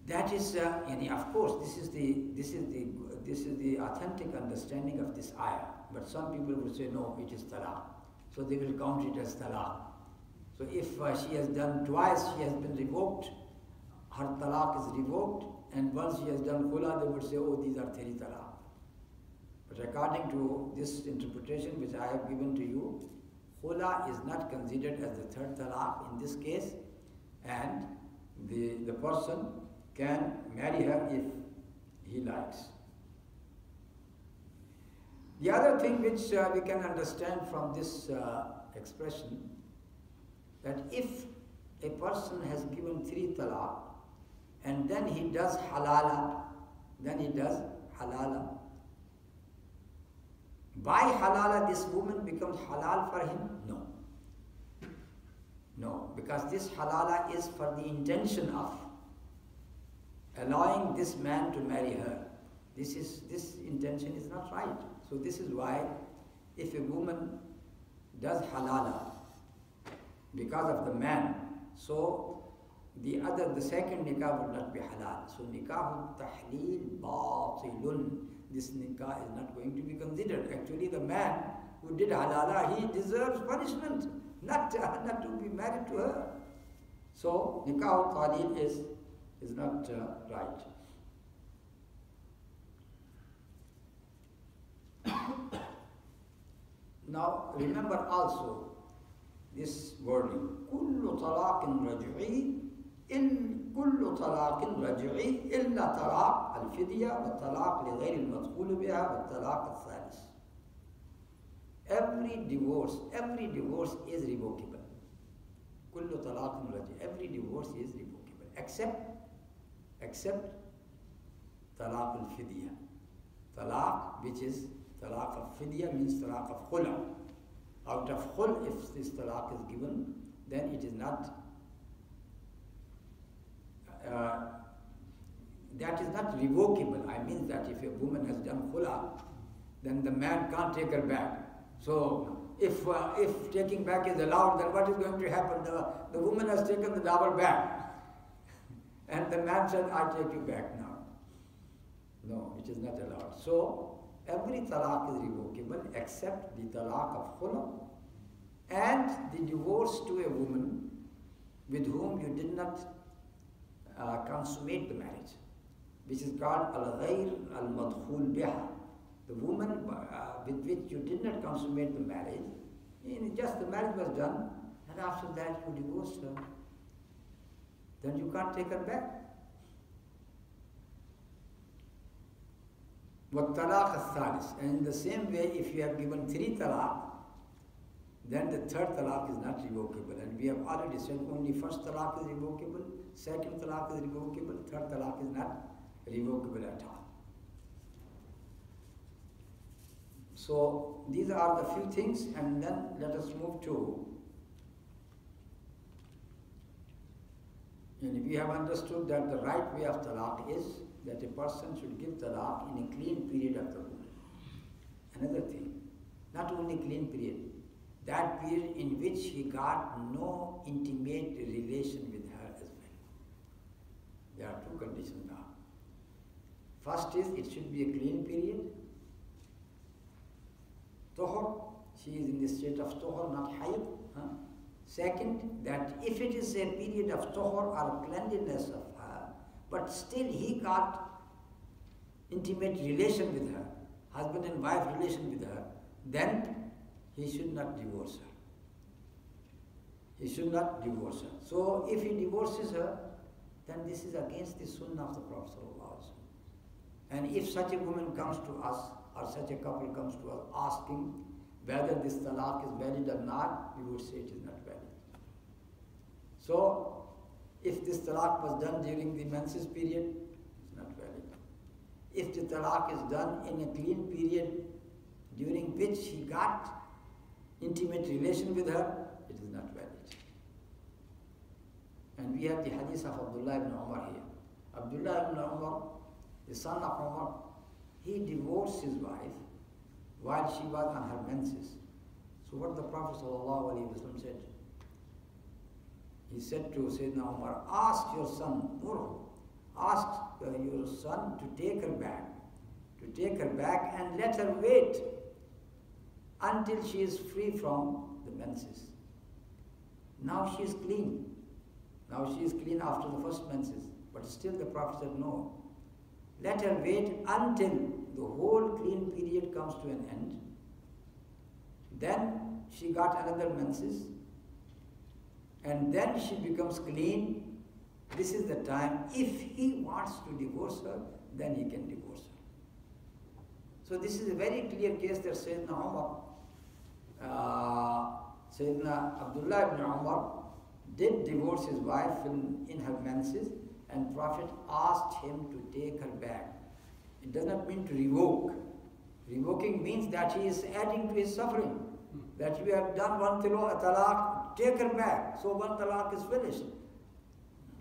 That is, uh, of course, this is the this is the this is the authentic understanding of this ayah. But some people would say no, it is talaq. So they will count it as talaq. So if uh, she has done twice, she has been revoked, her talaq is revoked, and once she has done khula, they would say, oh, these are three talaq. But according to this interpretation which I have given to you, khula is not considered as the third talaq in this case, and the, the person can marry her if he likes. The other thing which uh, we can understand from this uh, expression, that if a person has given three talaq, and then he does halala, then he does halala. By halala, this woman becomes halal for him? No. No, because this halala is for the intention of allowing this man to marry her. This is this intention is not right. So this is why if a woman does halala because of the man, so the other, the second nikah would not be halal. So nikah tahleel batilun. This nikah is not going to be considered. Actually, the man who did halala, he deserves punishment, not, not to be married to her. So nikah tahleel is, is not uh, right. Now remember also this wording كل طلاق رجعي إن كل طلاق رجعي إلا طلاق الفدية والطلاق لغير المدخول بها والطلاق الثالث. Every divorce, every divorce is revocable. كل طلاق رجعي. Every divorce is revocable except except طلاق الفدية. طلاق which is Talaq of fidya means talaq of khula. Out of khul, if this talaq is given, then it is not, uh, that is not revocable. I mean that if a woman has done khula, then the man can't take her back. So, if, uh, if taking back is allowed, then what is going to happen? The, the woman has taken the dower back. and the man said, I take you back now. No, it is not allowed. So, every talaq is revocable except the talaq of khula and the divorce to a woman with whom you did not uh, consummate the marriage, which is called al-ghayr al-madkhul biha. The woman uh, with which you did not consummate the marriage, just the marriage was done, and after that you divorced her. Then you can't take her back. وَالطَّلَاقَ الثَّالِث And in the same way, if you have given three talaq, then the third talaq is not revocable. And we have already said only first talaq is revocable, second talaq is revocable, third talaq is not revocable at all. So these are the few things and then let us move to and we have understood that the right way of talaq is that a person should give talaq in a clean period of the woman. Another thing, not only clean period, that period in which he got no intimate relation with her as well. There are two conditions now. First is it should be a clean period. Tohor, she is in the state of tohor, not hayd. Huh? Second, that if it is a period of tohor or cleanliness of but still he got intimate relation with her, husband and wife relation with her, then he should not divorce her. He should not divorce her. So if he divorces her, then this is against the sunnah of the Prophet. And if such a woman comes to us, or such a couple comes to us asking whether this talaq is valid or not, we would say it is not valid. So, if this talaq was done during the menses period, it's not valid. If the talaq is done in a clean period during which he got intimate relation with her, it is not valid. And we have the hadith of Abdullah ibn Umar here. Abdullah ibn Umar, the son of Umar, he divorced his wife while she was on her menses. So what the Prophet ﷺ said? He said to Sayyidina Umar, ask your son, Murhu, ask uh, your son to take her back, to take her back and let her wait until she is free from the menses. Now she is clean. Now she is clean after the first menses. But still the Prophet said, no. Let her wait until the whole clean period comes to an end. Then she got another menses. And then she becomes clean. This is the time. If he wants to divorce her, then he can divorce her. So this is a very clear case that Sayyidina Umar uh, Sayyidina Abdullah ibn Umar did divorce his wife in, in her menses and Prophet asked him to take her back. It does not mean to revoke. Revoking means that he is adding to his suffering. That you have done one talaq, take her back. So one talaq is finished.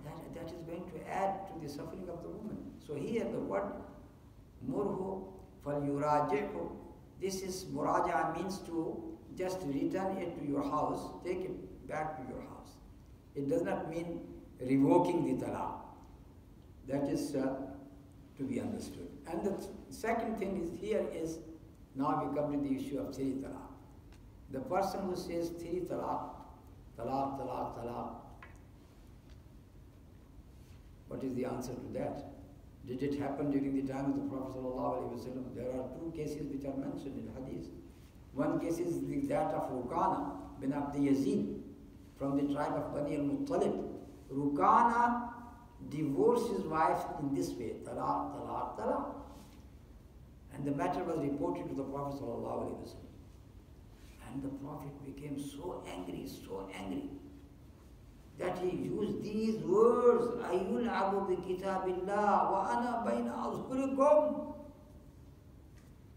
That, that is going to add to the suffering of the woman. So here the word murhu fal yurajihu. This is muraja means to just return it to your house, take it back to your house. It does not mean revoking the talaq. That is uh, to be understood. And the th second thing is here is, now we come to the issue of three talaq. The person who says three talaq, talaq, talaq, talaq, what is the answer to that? Did it happen during the time of the Prophet? There are two cases which are mentioned in hadith. One case is that of Rukana bin Abd Yazid from the tribe of Bani al-Muttalib. Rukana divorced his wife in this way, talaq, talaq, talaq. And the matter was reported to the Prophet and the Prophet became so angry, so angry, that he used these words, Ayul Abu kitabillah wa ana bayna azkurikum.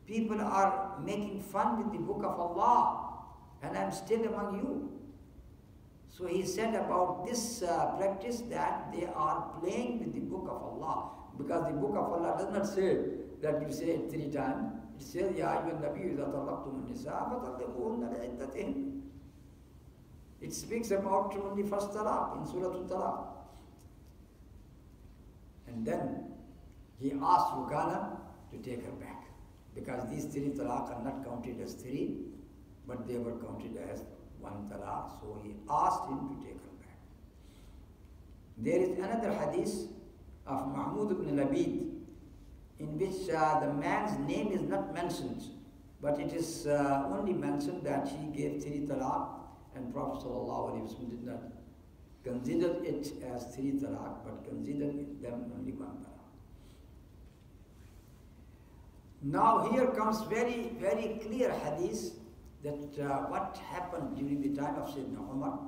People are making fun with the book of Allah, and I'm still among you. So he said about this uh, practice that they are playing with the book of Allah because the book of Allah does not say that you say it three times Says, Ya ayyuhan nabi idha talaqtum nisa fatalliquhunna li'iddatihin. It speaks about only first talaq in Surah Al-Talaq. And then he asked Rukana to take her back. Because these three talaq are not counted as three, but they were counted as one talaq, so he asked him to take her back. There is another hadith of Mahmud ibn Labid in which uh, the man's name is not mentioned, but it is uh, only mentioned that he gave three talaq and Prophet ﷺ did not consider it as three talaq, but considered them only one talaq. Now here comes very, very clear hadith that uh, what happened during the time of Sayyidina Umar,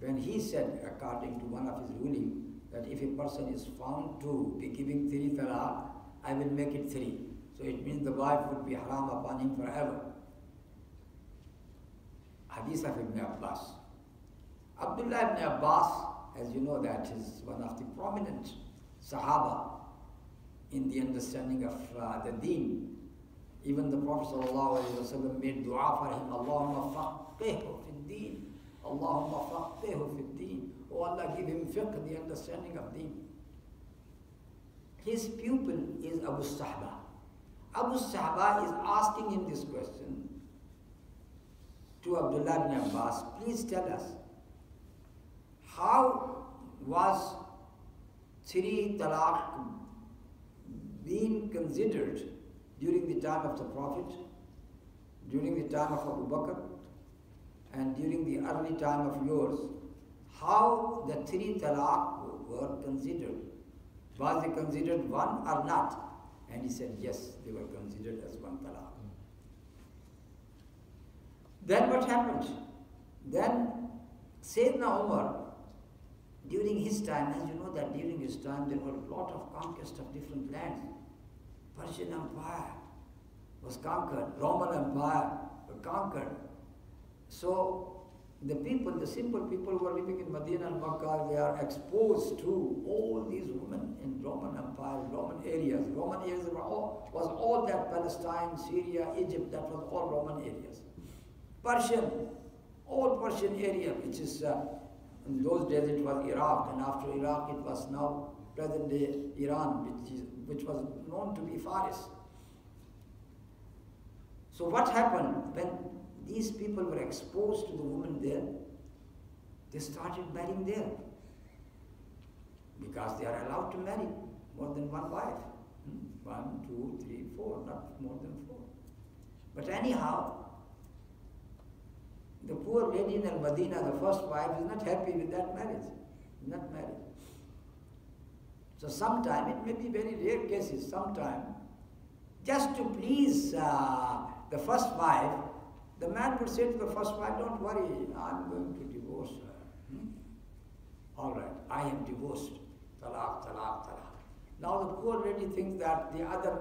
when he said, according to one of his ruling, that if a person is found to be giving three talaq, I will make it three. So it means the wife would be haram upon him forever. Hadith of Ibn Abbas. Abdullah ibn Abbas, as you know, that is one of the prominent Sahaba in the understanding of uh, the deen. Even the Prophet ﷺ made dua for him, Allahumma faqqihu fi deen. Allahumma faqqihu fi deen. Oh Allah, give him fiqh, the understanding of deen. His pupil is Abu Sahba. Abu Sahba is asking him this question to Abdullah ibn Abbas, please tell us, how was three talaq being considered during the time of the Prophet, during the time of Abu Bakr, and during the early time of yours, how the three talaq were considered. Was they considered one or not? And he said, yes, they were considered as one talaq. Then what happened? Then Sayyidina Umar, during his time, as you know that during his time there were a lot of conquest of different lands. Persian Empire was conquered, Roman Empire was conquered. So the people, the simple people who are living in Medina and Makkah, they are exposed to all these women in Roman Empire, Roman areas. Roman areas all, was all that Palestine, Syria, Egypt, that was all Roman areas. Persian, all Persian area, which is, uh, in those days it was Iraq, and after Iraq it was now present day Iran, which, is, which was known to be Faris. So what happened when these people were exposed to the women there? They started marrying there because they are allowed to marry more than one wife. Hmm? One, two, three, four, not more than four. But anyhow, the poor lady in Al-Madinah, the first wife, is not happy with that marriage. Not married. So sometime, it may be very rare cases, sometime, just to please uh, the first wife, the man would say to the first wife, don't worry, I'm going to divorce her. Hmm? All right, I am divorced. Talaq, talaq, talaq. Now the poor lady thinks that the other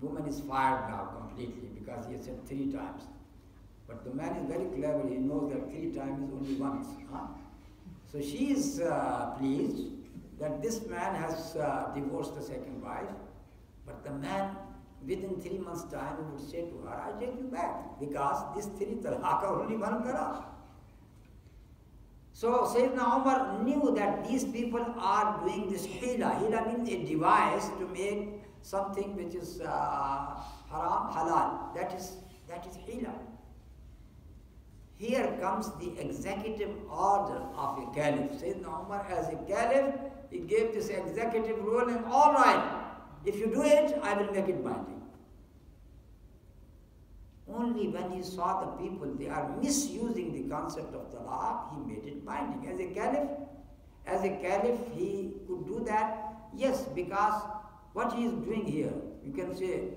woman is fired now completely because he has said three times. But the man is very clever, he knows that three times is only once. Huh? So she is uh, pleased that this man has uh, divorced the second wife, but the man within three months' time he would say to her, I take you back because this three talaq are only one talaq. So Sayyidina Umar knew that these people are doing this hila. Hila means a device to make something which is uh, haram halal. That is that is hila. Here comes the executive order of a caliph. Sayyidina Umar as a caliph, he gave this executive ruling, all right, if you do it, I will make it binding. Only when he saw the people, they are misusing the concept of talaq, he made it binding. As a caliph, as a caliph, he could do that? Yes, because what he is doing here, you can say,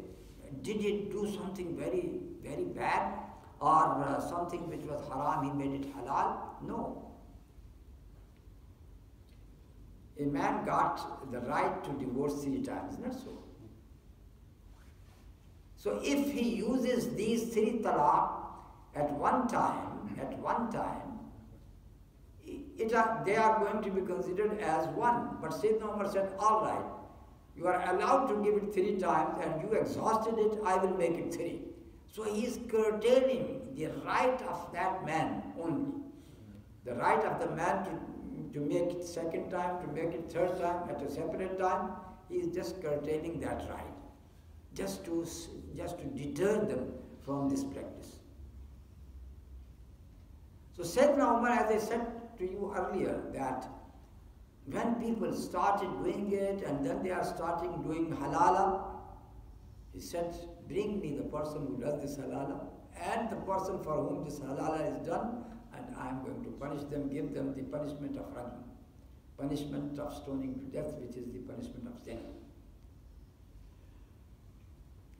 did it do something very, very bad? Or uh, something which was haram, he made it halal? No. A man got the right to divorce three times, not so. So if he uses these three talaq at one time, at one time, it are, they are going to be considered as one. But Sayyidina Umar said, all right, you are allowed to give it three times and you exhausted it, I will make it three. So he is curtailing the right of that man only. The right of the man to, to make it second time, to make it third time, at a separate time, he is just curtailing that right. Just to, just to deter them from this practice. So Sayyidina Umar, as I said to you earlier, that when people started doing it and then they are starting doing halala, he said, bring me the person who does this halala and the person for whom this halala is done and I am going to punish them, give them the punishment of rajm, punishment of stoning to death, which is the punishment of sin.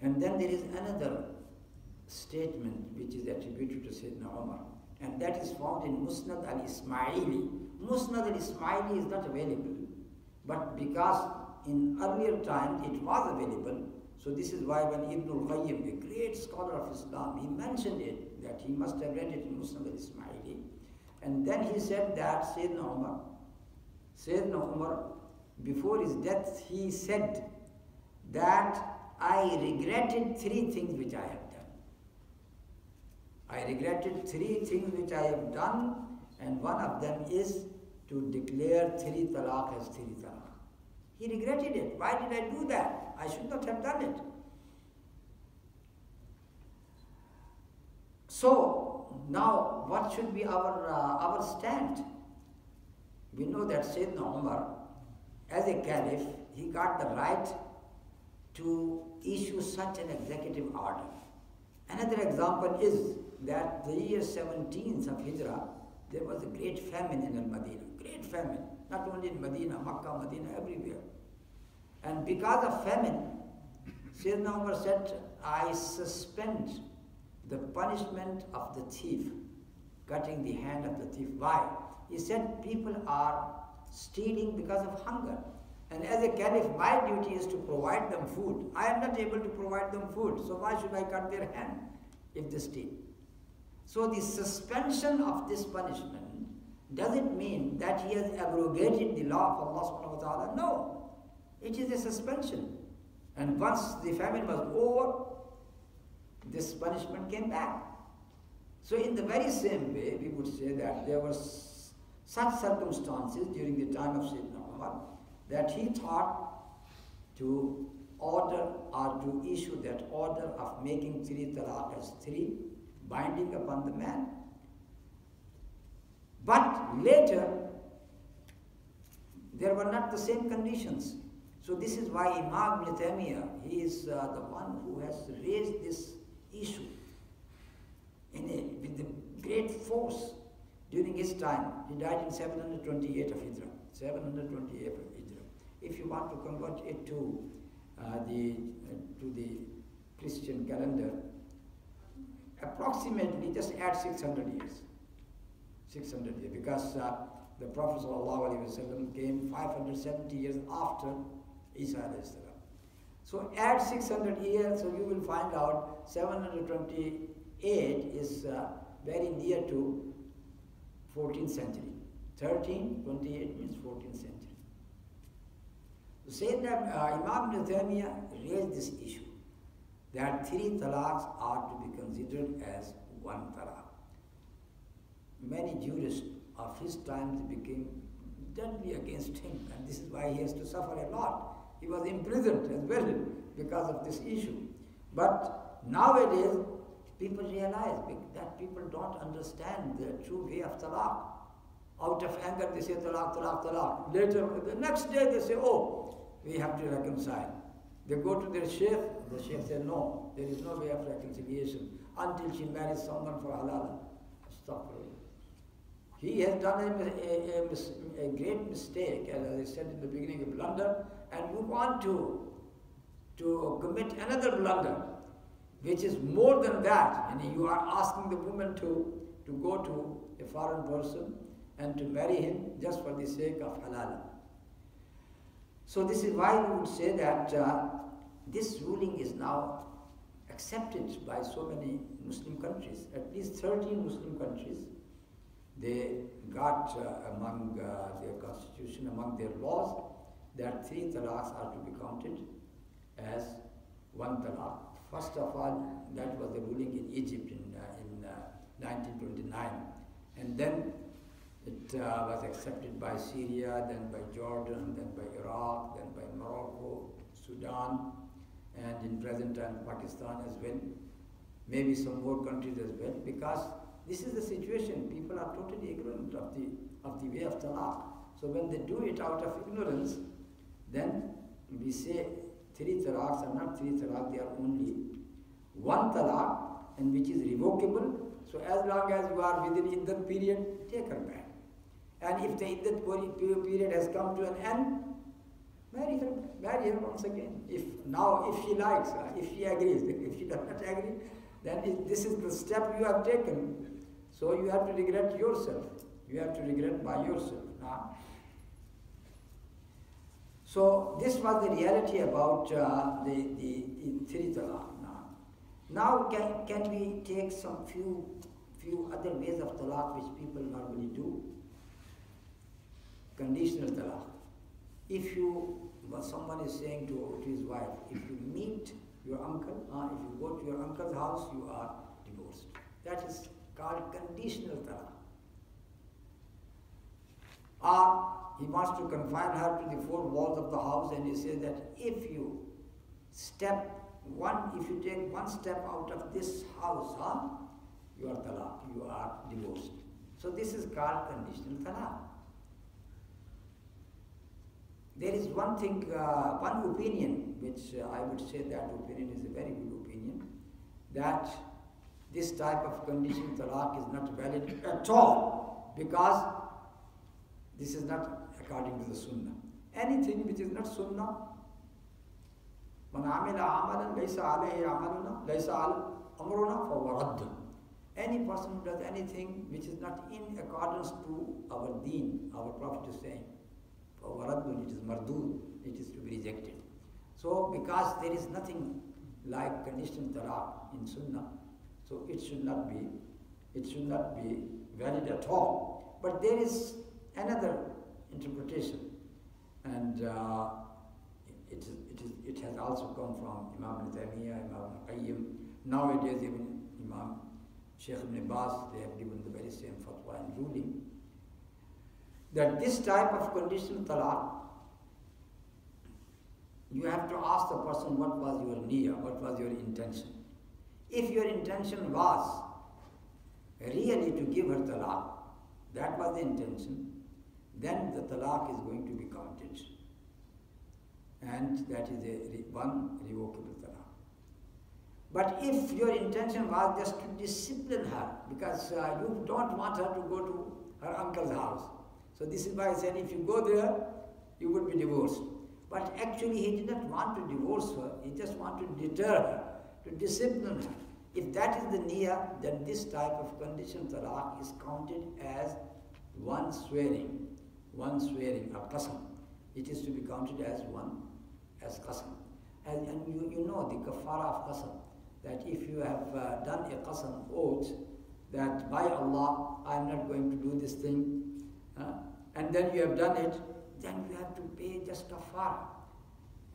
And then there is another statement which is attributed to Sayyidina Umar, and that is found in Musnad al-Ismaili. Musnad al-Ismaili is not available, but because in earlier times it was available, so this is why when Ibn al-Qayyim, a great scholar of Islam, he mentioned it, that he must have read it in Musnad al-Ismaili. And then he said that Sayyidina Umar, Sayyidina Umar, before his death, he said that I regretted three things which I have done. I regretted three things which I have done, and one of them is to declare three talaq as three talaq. He regretted it. Why did I do that? I should not have done it. So, now what should be our, uh, our stand? We know that Sayyidina Umar, as a caliph, he got the right to issue such an executive order. Another example is that the year 17th of Hijrah, there was a great famine in Al-Madinah, great famine, not only in Medina, Makkah, Medina, everywhere. And because of famine, Sayyidina Umar said, I suspend the punishment of the thief, cutting the hand of the thief. Why? He said people are stealing because of hunger. And as a caliph, my duty is to provide them food. I am not able to provide them food, so why should I cut their hand if they steal? So the suspension of this punishment doesn't mean that he has abrogated the law of Allah subhanahu wa ta'ala. No. It is a suspension. And once the famine was over, this punishment came back. So in the very same way, we would say that there were such circumstances during the time of Sayyidina Umar that he thought to order or to issue that order of making three talaq as three, binding upon the man. But later, there were not the same conditions. So this is why Imam Ibn he is uh, the one who has raised this issue in a, with the great force during his time. He died in 728 of Hijrah. 728 of Hijrah. If you want to convert it to uh, the uh, to the Christian calendar, approximately just add 600 years. 600 years, because uh, the Prophet ﷺ came 570 years after Isa So add 600 years, so you will find out 728 is uh, very near to 14th century. 13, 28 means 14th century. Sayyidina uh, Imam Ibn raised this issue that three talaqs are to be considered as one talaq. Many jurists of his times became deadly against him, and this is why he has to suffer a lot. He was imprisoned as well because of this issue. But nowadays, people realize that people don't understand the true way of talaq. Out of anger, they say talaq, talaq, talaq. Later, the next day, they say, oh, we have to reconcile. They go to their sheikh, the sheikh says, no, there is no way of reconciliation until she marries someone for halal. Stop. he has done a, a, a, a, great mistake, as I said in the beginning, a blunder, and you want to, to commit another blunder, which is more than that, and you are asking the woman to, to go to a foreign person and to marry him just for the sake of halal. So this is why we would say that uh, this ruling is now accepted by so many Muslim countries, at least 13 Muslim countries. They got uh, among uh, their constitution, among their laws, that three talaqs are to be counted as one talaq. First of all, that was the ruling in Egypt in, uh, in 1929. Uh, and then it uh, was accepted by Syria, then by Jordan, then by Iraq, then by Morocco, Sudan, and in present time Pakistan as well. Maybe some more countries as well, because this is the situation. People are totally ignorant of the, of the way of talaq. So when they do it out of ignorance, then we say three talaqs are not three talaq, they are only one talaq, and which is revocable. So as long as you are within iddat period, take her back. And if the iddat period has come to an end, marry her, marry her once again. If now, if she likes, if she agrees, if she does not agree, then this is the step you have taken. So you have to regret yourself. You have to regret by yourself. Now, so this was the reality about uh, the, the, the three. Now, now can, can we take some few few other ways of talaq which people normally do? Conditional talaq. If you, what someone is saying to, to his wife, if you meet your uncle, uh, if you go to your uncle's house, you are divorced. That is called conditional talaq. Or he wants to confine her to the four walls of the house and he says that if you step one, if you take one step out of this house, huh, you are talaq, you are divorced. So this is called conditional talaq. There is one thing, uh, one opinion, which uh, I would say that opinion is a very good opinion, that this type of conditional talaq is not valid at all because this is not according to the sunnah. Anything which is not sunnah, من عمل عملا ليس عليه عملنا ليس على أمرنا فهو رد. Any person who does anything which is not in accordance to our deen, our Prophet is saying, Varadun, it is mardud, it is to be rejected. So because there is nothing like conditional talaq in sunnah, so it should not be, it should not be valid at all. But there is another interpretation, and uh, it, is, it, is, it has also come from Imam Taymiyyah, Imam al Qayyim. Nowadays, even Imam Sheikh ibn Baz, they have given the very same fatwa and ruling that this type of conditional talaq, you have to ask the person what was your niyyah, what was your intention. If your intention was really to give her talaq, that was the intention, then the talaq is going to be counted. And that is a one revocable talaq. But if your intention was just to discipline her, because uh, you don't want her to go to her uncle's house, so this is why I said if you go there, you would be divorced. But actually he did not want to divorce her, he just wanted to deter her, to discipline her. If that is the niyyah, then this type of condition talaq is counted as one swearing, one swearing, a qasam. It is to be counted as one, as qasam. And, and you, you know the kafara of qasam, that if you have uh, done a qasam oath, that by Allah, I am not going to do this thing, uh, and then you have done it, then you have to pay just kafara.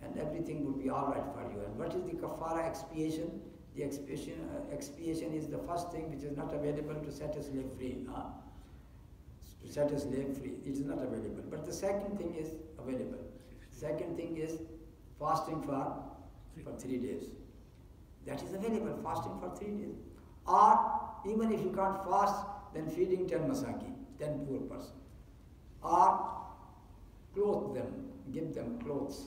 And everything will be all right for you. And what is the kafara expiation? The expiation, uh, expiation is the first thing which is not available to set a slave free. Huh? To set a slave free, it is not available. But the second thing is available. Second thing is fasting for, for three days. That is available, fasting for three days. Or even if you can't fast, then feeding 10 masaki, 10 poor person or clothe them, give them clothes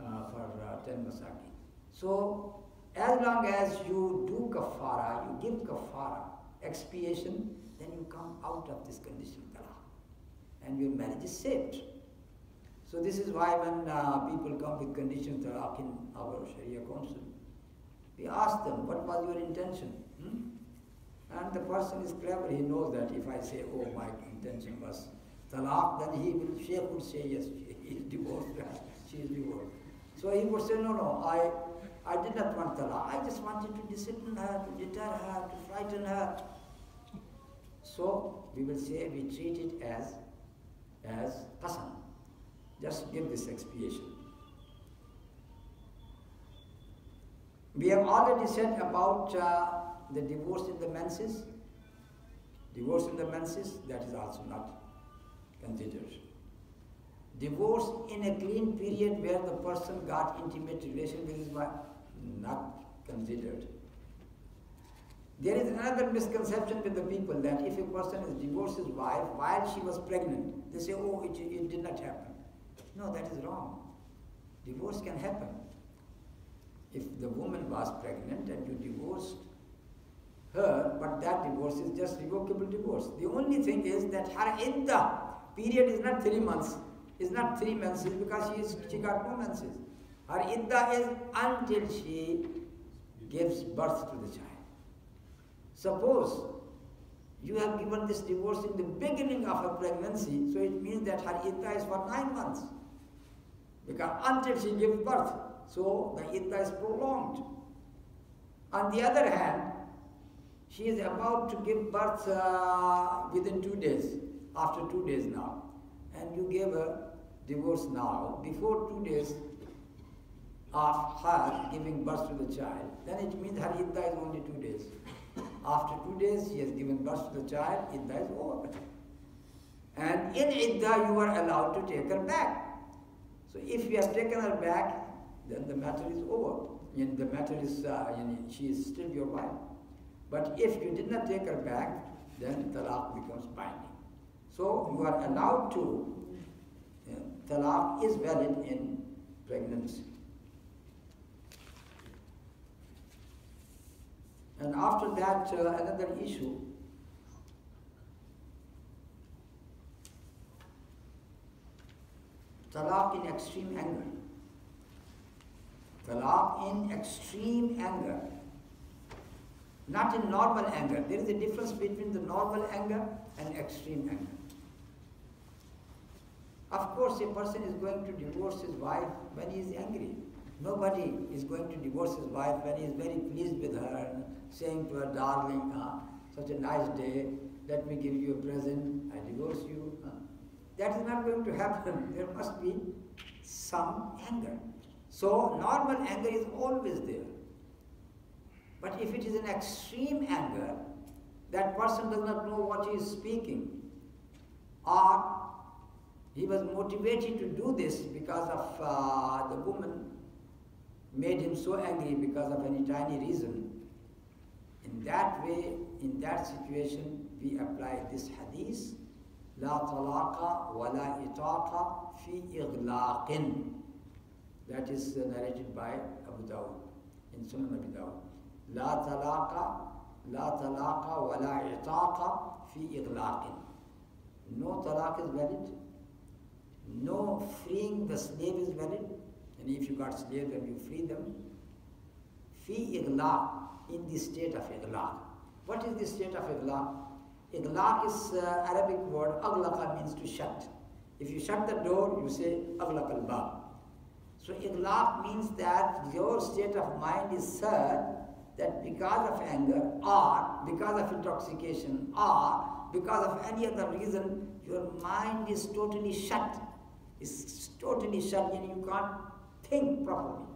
uh, for uh, 10 masaki. So, as long as you do kafara, you give kafara, expiation, then you come out of this condition. And your marriage is saved. So this is why when uh, people come with condition talaq in our Sharia council, we ask them, what was your intention? Hmm? And the person is clever, he knows that if I say, oh, my intention was talaq, then he will, Shaykh would say, yes, he is divorced, she is divorced. So he would say, no, no, I, I did not want talaq. I just wanted to discipline her, to deter her, to frighten her. So we will say we treat it as, as qasam. Just give this expiation. We have already said about uh, the divorce in the menses. Divorce in the menses, that is also not considered. Divorce in a clean period where the person got intimate relation with his wife, not considered. There is another misconception with the people that if a person has divorced his wife while she was pregnant, they say, oh, it, it did not happen. No, that is wrong. Divorce can happen. If the woman was pregnant and you divorced her, but that divorce is just revocable divorce. The only thing is that her idda period is not three months, is not three menses because she, is, she got no menses. Her idda is until she gives birth to the child. Suppose you have given this divorce in the beginning of her pregnancy, so it means that her idda is for nine months. Because until she gives birth, so the idda is prolonged. On the other hand, she is about to give birth uh, within two days, after two days now, and you gave her divorce now, before two days of her giving birth to the child, then it means her idda is only two days. After two days, she has given birth to the child, idda is over. And in idda, you are allowed to take her back. So if you have taken her back, then the matter is over. And the matter is, uh, she is still your wife. But if you did not take her back, then talaq becomes binding. So you are allowed to, uh, talaq is valid in pregnancy. And after that, uh, another issue. Talaq in extreme anger. Talaq in extreme anger. Not in normal anger. There is a difference between the normal anger and extreme anger. Of course, a person is going to divorce his wife when he is angry. Nobody is going to divorce his wife when he is very pleased with her and saying to her, darling, uh, such a nice day, let me give you a present, I divorce you. Uh. That is not going to happen. There must be some anger. So normal anger is always there. But if it is an extreme anger, that person does not know what he is speaking, or he was motivated to do this because of uh, the woman made him so angry because of any tiny reason. In that way, in that situation, we apply this hadith, لا طلاق ولا إطاق في إغلاق. That is narrated by Abu Dawud, in Sunan Abu Dawud. لا طلاق لا طلاق ولا عتاق في إغلاق. No talaq is valid. no freeing the slave is valid. And if you got slaves and you free them, fi iglaq, in the state of iglaq. What is the state of iglaq? Iglaq is uh, Arabic word, aglaqa means to shut. If you shut the door, you say aglaq al-bab. So iglaq means that your state of mind is such that because of anger or because of intoxication or because of any other reason, your mind is totally shut. It's totally shut and you can't think properly.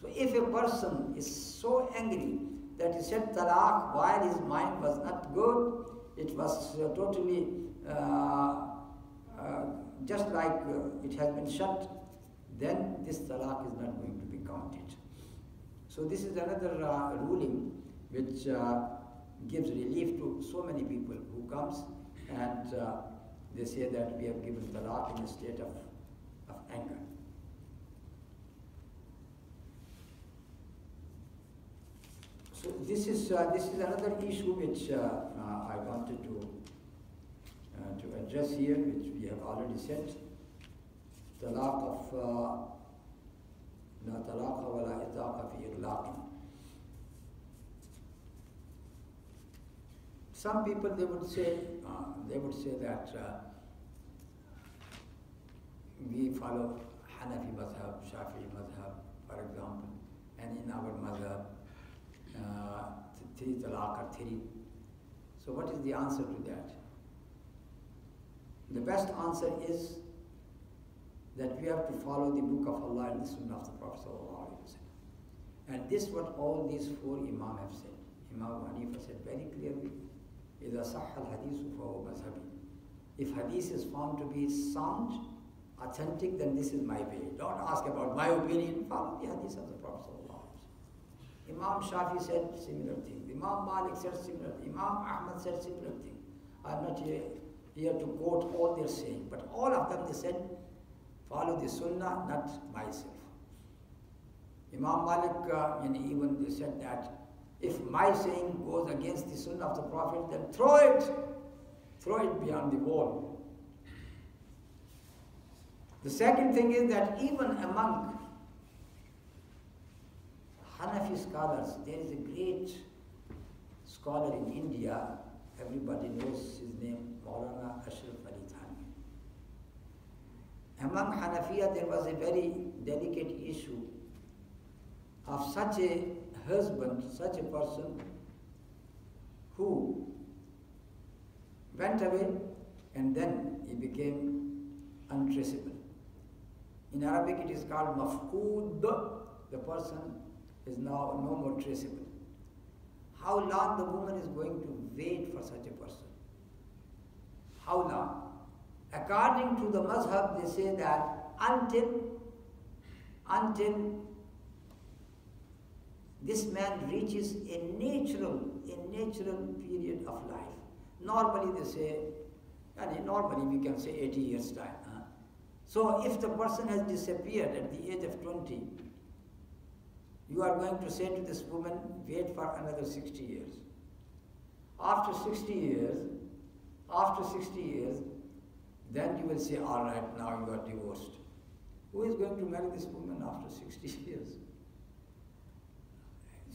So if a person is so angry that he said talaq while his mind was not good, it was uh, totally uh, uh, just like uh, it has been shut, then this talaq is not going to be counted. So this is another uh, ruling which uh, gives relief to so many people who comes and they say that we have given talaq in a state of, of anger. So this is uh, this is another issue which uh, uh, I wanted to uh, to address here, which we have already said. طلاق of uh, لا طلاق ولا إطلاق في إغلاق. Some people they would say uh, they would say that uh, we follow Hanafi madhab, Shafi'i madhab, for example, and in our madhab, uh, three talaq are three. So what is the answer to that? The best answer is that we have to follow the book of Allah and the sunnah of the Prophet And this is what all these four imams have said. Imam Hanifa said very clearly, إِذَا صَحَّ الْحَدِيثُ فَهُوَ مَذْهَبِي If hadith is found to be sound, authentic, then this is my way. Don't ask about my opinion, follow the hadith of the Prophet Imam Shafi said similar thing. Imam Malik said similar thing. Imam Ahmad said similar thing. I am not here, here to quote all their saying, but all of them they said, follow the sunnah, not myself. Imam Malik, uh, and even they said that if my saying goes against the sunnah of the Prophet, then throw it, throw it beyond the wall. The second thing is that even among Hanafi scholars, there is a great scholar in India, everybody knows his name, Maulana Ashraf Ali Thanvi. Among Hanafiya, there was a very delicate issue of such a husband, such a person who went away and then he became untraceable. In Arabic it is called mafqood, the person is now no more traceable. How long the woman is going to wait for such a person? How long? According to the mazhab, they say that until, until this man reaches a natural, a natural period of life. Normally they say, and normally we can say 80 years time. Huh? So if the person has disappeared at the age of 20, you are going to say to this woman, wait for another 60 years. After 60 years, after 60 years, then you will say, all right, now you are divorced. Who is going to marry this woman after 60 years?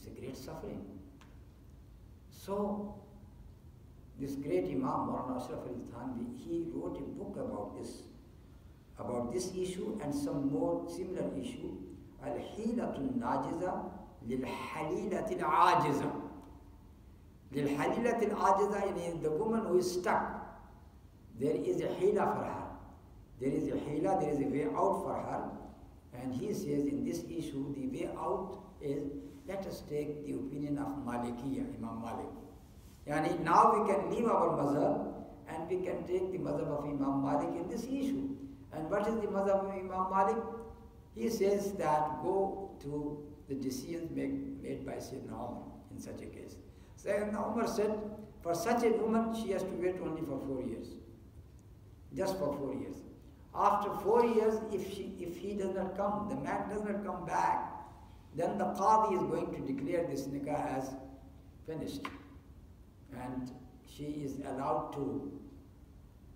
a great suffering. So, this great Imam, Maulana Ashraf Ali Thanvi, he wrote a book about this, about this issue and some more similar issue, Al-Hilatul Najiza Lil-Halilatil Ajiza. Lil-Halilatil Ajiza, the woman who is stuck, there is a hila for her. There is a hila, there is a way out for her. And he says in this issue, the way out is let us take the opinion of Malikiya, Imam Malik. Yani now we can leave our mazhab and we can take the mazhab of Imam Malik in this issue. And what is the mazhab of Imam Malik? He says that go to the decisions made, made by Sayyidina Umar in such a case. Sayyidina Umar said, for such a woman, she has to wait only for four years. Just for four years. After four years, if, she, if he does not come, the man does not come back, then the Qadi is going to declare this nikah as finished. And she is allowed to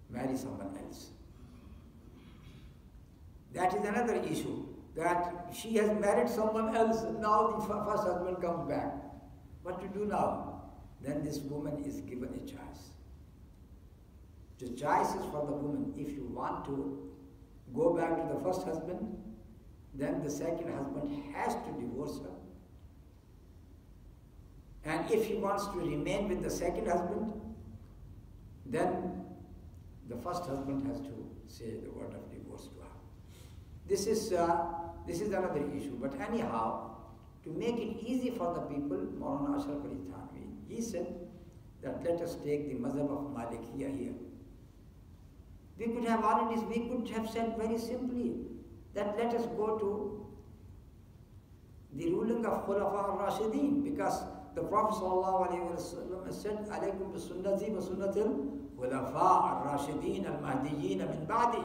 marry someone else. That is another issue, that she has married someone else, now the first husband comes back. What to do now? Then this woman is given a choice. The choice is for the woman. If you want to go back to the first husband, then the second husband has to divorce her. And if he wants to remain with the second husband, then the first husband has to say the word of divorce to her. This is, uh, this is another issue. But anyhow, to make it easy for the people, Maulana Ashraf Ali Thanvi, he said that let us take the mazhab of Malikiya here. We could have already, we could have said very simply that let us go to the ruling of Khulafa al-Rashideen because the Prophet ﷺ said, sunnatil khulafa al-Rashideen al-Mahdiyeen min ba'di.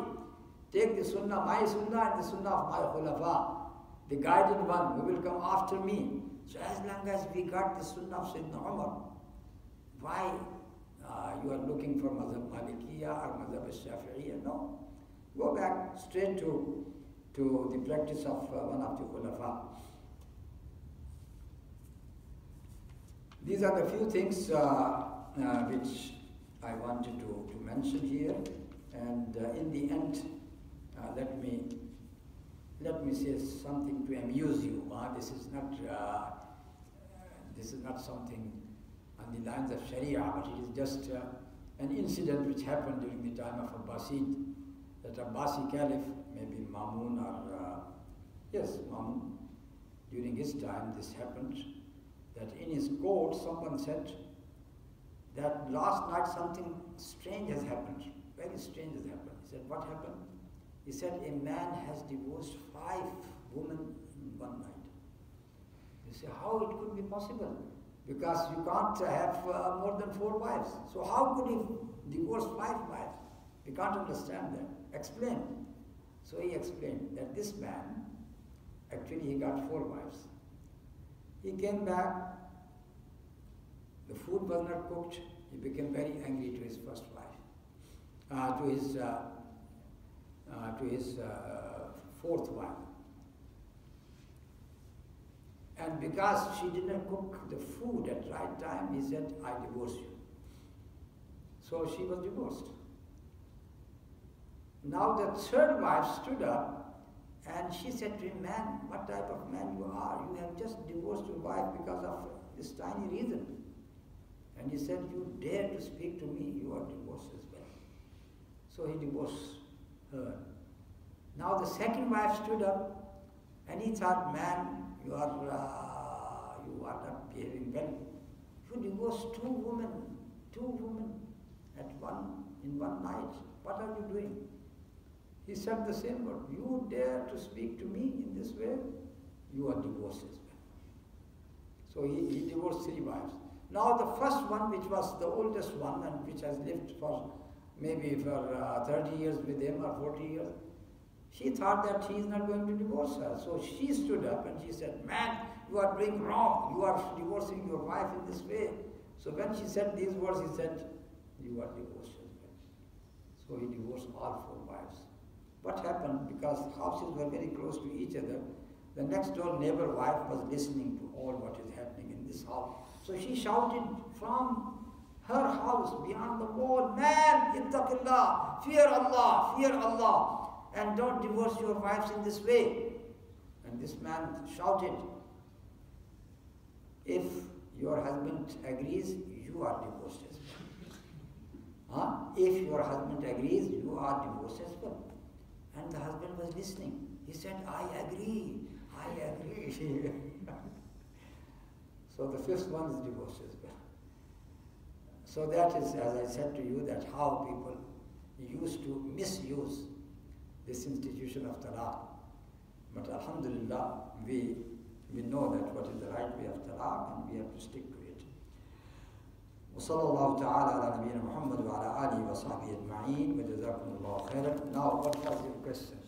Take the sunnah, my sunnah and the sunnah of my khulafa, the guided one who will come after me. So as long as we got the sunnah of Sayyidina Umar, why uh, you are looking for Mazhab Malikiya or Mazhab Shafi'iyya? No. Go back straight to, to the practice of uh, one of the Khulafa. These are the few things uh, uh, which I wanted to, to mention here. And in the end, let me let me say something to amuse you. This is not uh, this is not something on the lines of Sharia, but it is just uh, an incident which happened during the time of Abbasid. That Abbasi Caliph, maybe Mamun or uh, yes, Mamun, during his time this happened. That in his court, someone said that last night something strange has happened. Very strange has happened. He said, What happened? He said, A man has divorced five women in one night. You say, How it could be possible? Because you can't have uh, more than four wives. So, how could he divorce five wives? We can't understand that. Explain. So, he explained that this man, actually, he got four wives. He came back, the food was not cooked, he became very angry to his first wife, uh, to his uh, uh, to his uh, fourth wife. And because she didn't cook the food at right time, he said, I divorce you. So she was divorced. Now the third wife stood up and she said to him, Man, what type of man you are? You have just divorced your wife because of this tiny reason. And he said, You dare to speak to me, you are divorced as well. So he divorced her. Now the second wife stood up and he thought, Man, you are, uh, you are not behaving well. You divorced two women, two women at one, in one night. What are you doing? He said the same word. You dare to speak to me in this way? You are divorced as well. So he, he divorced three wives. Now the first one, which was the oldest one and which has lived for maybe for uh, 30 years with him or 40 years, she thought that he is not going to divorce her. So she stood up and she said, Man, you are doing wrong. You are divorcing your wife in this way. So when she said these words, he said, You are divorced as well. So he divorced all four wives. What happened? Because houses were very close to each other, the next door neighbor wife was listening to all what is happening in this house. So she shouted from her house beyond the wall, Man, ittaqillah, fear Allah, fear Allah and don't divorce your wives in this way. And this man shouted, if your husband agrees, you are divorced as well. Huh? If your husband agrees, you are divorced as well. And the husband was listening. He said, I agree, I agree. so the fifth one is divorce as well. So that is, as I said to you, that how people used to misuse this institution of talaq. But alhamdulillah, we, we know that what is the right way of talaq and we have to stick to. وصلى الله تعالى على نبينا محمد وعلى آله وصحبه أجمعين وجزاكم الله خيرا. Now, what was your question?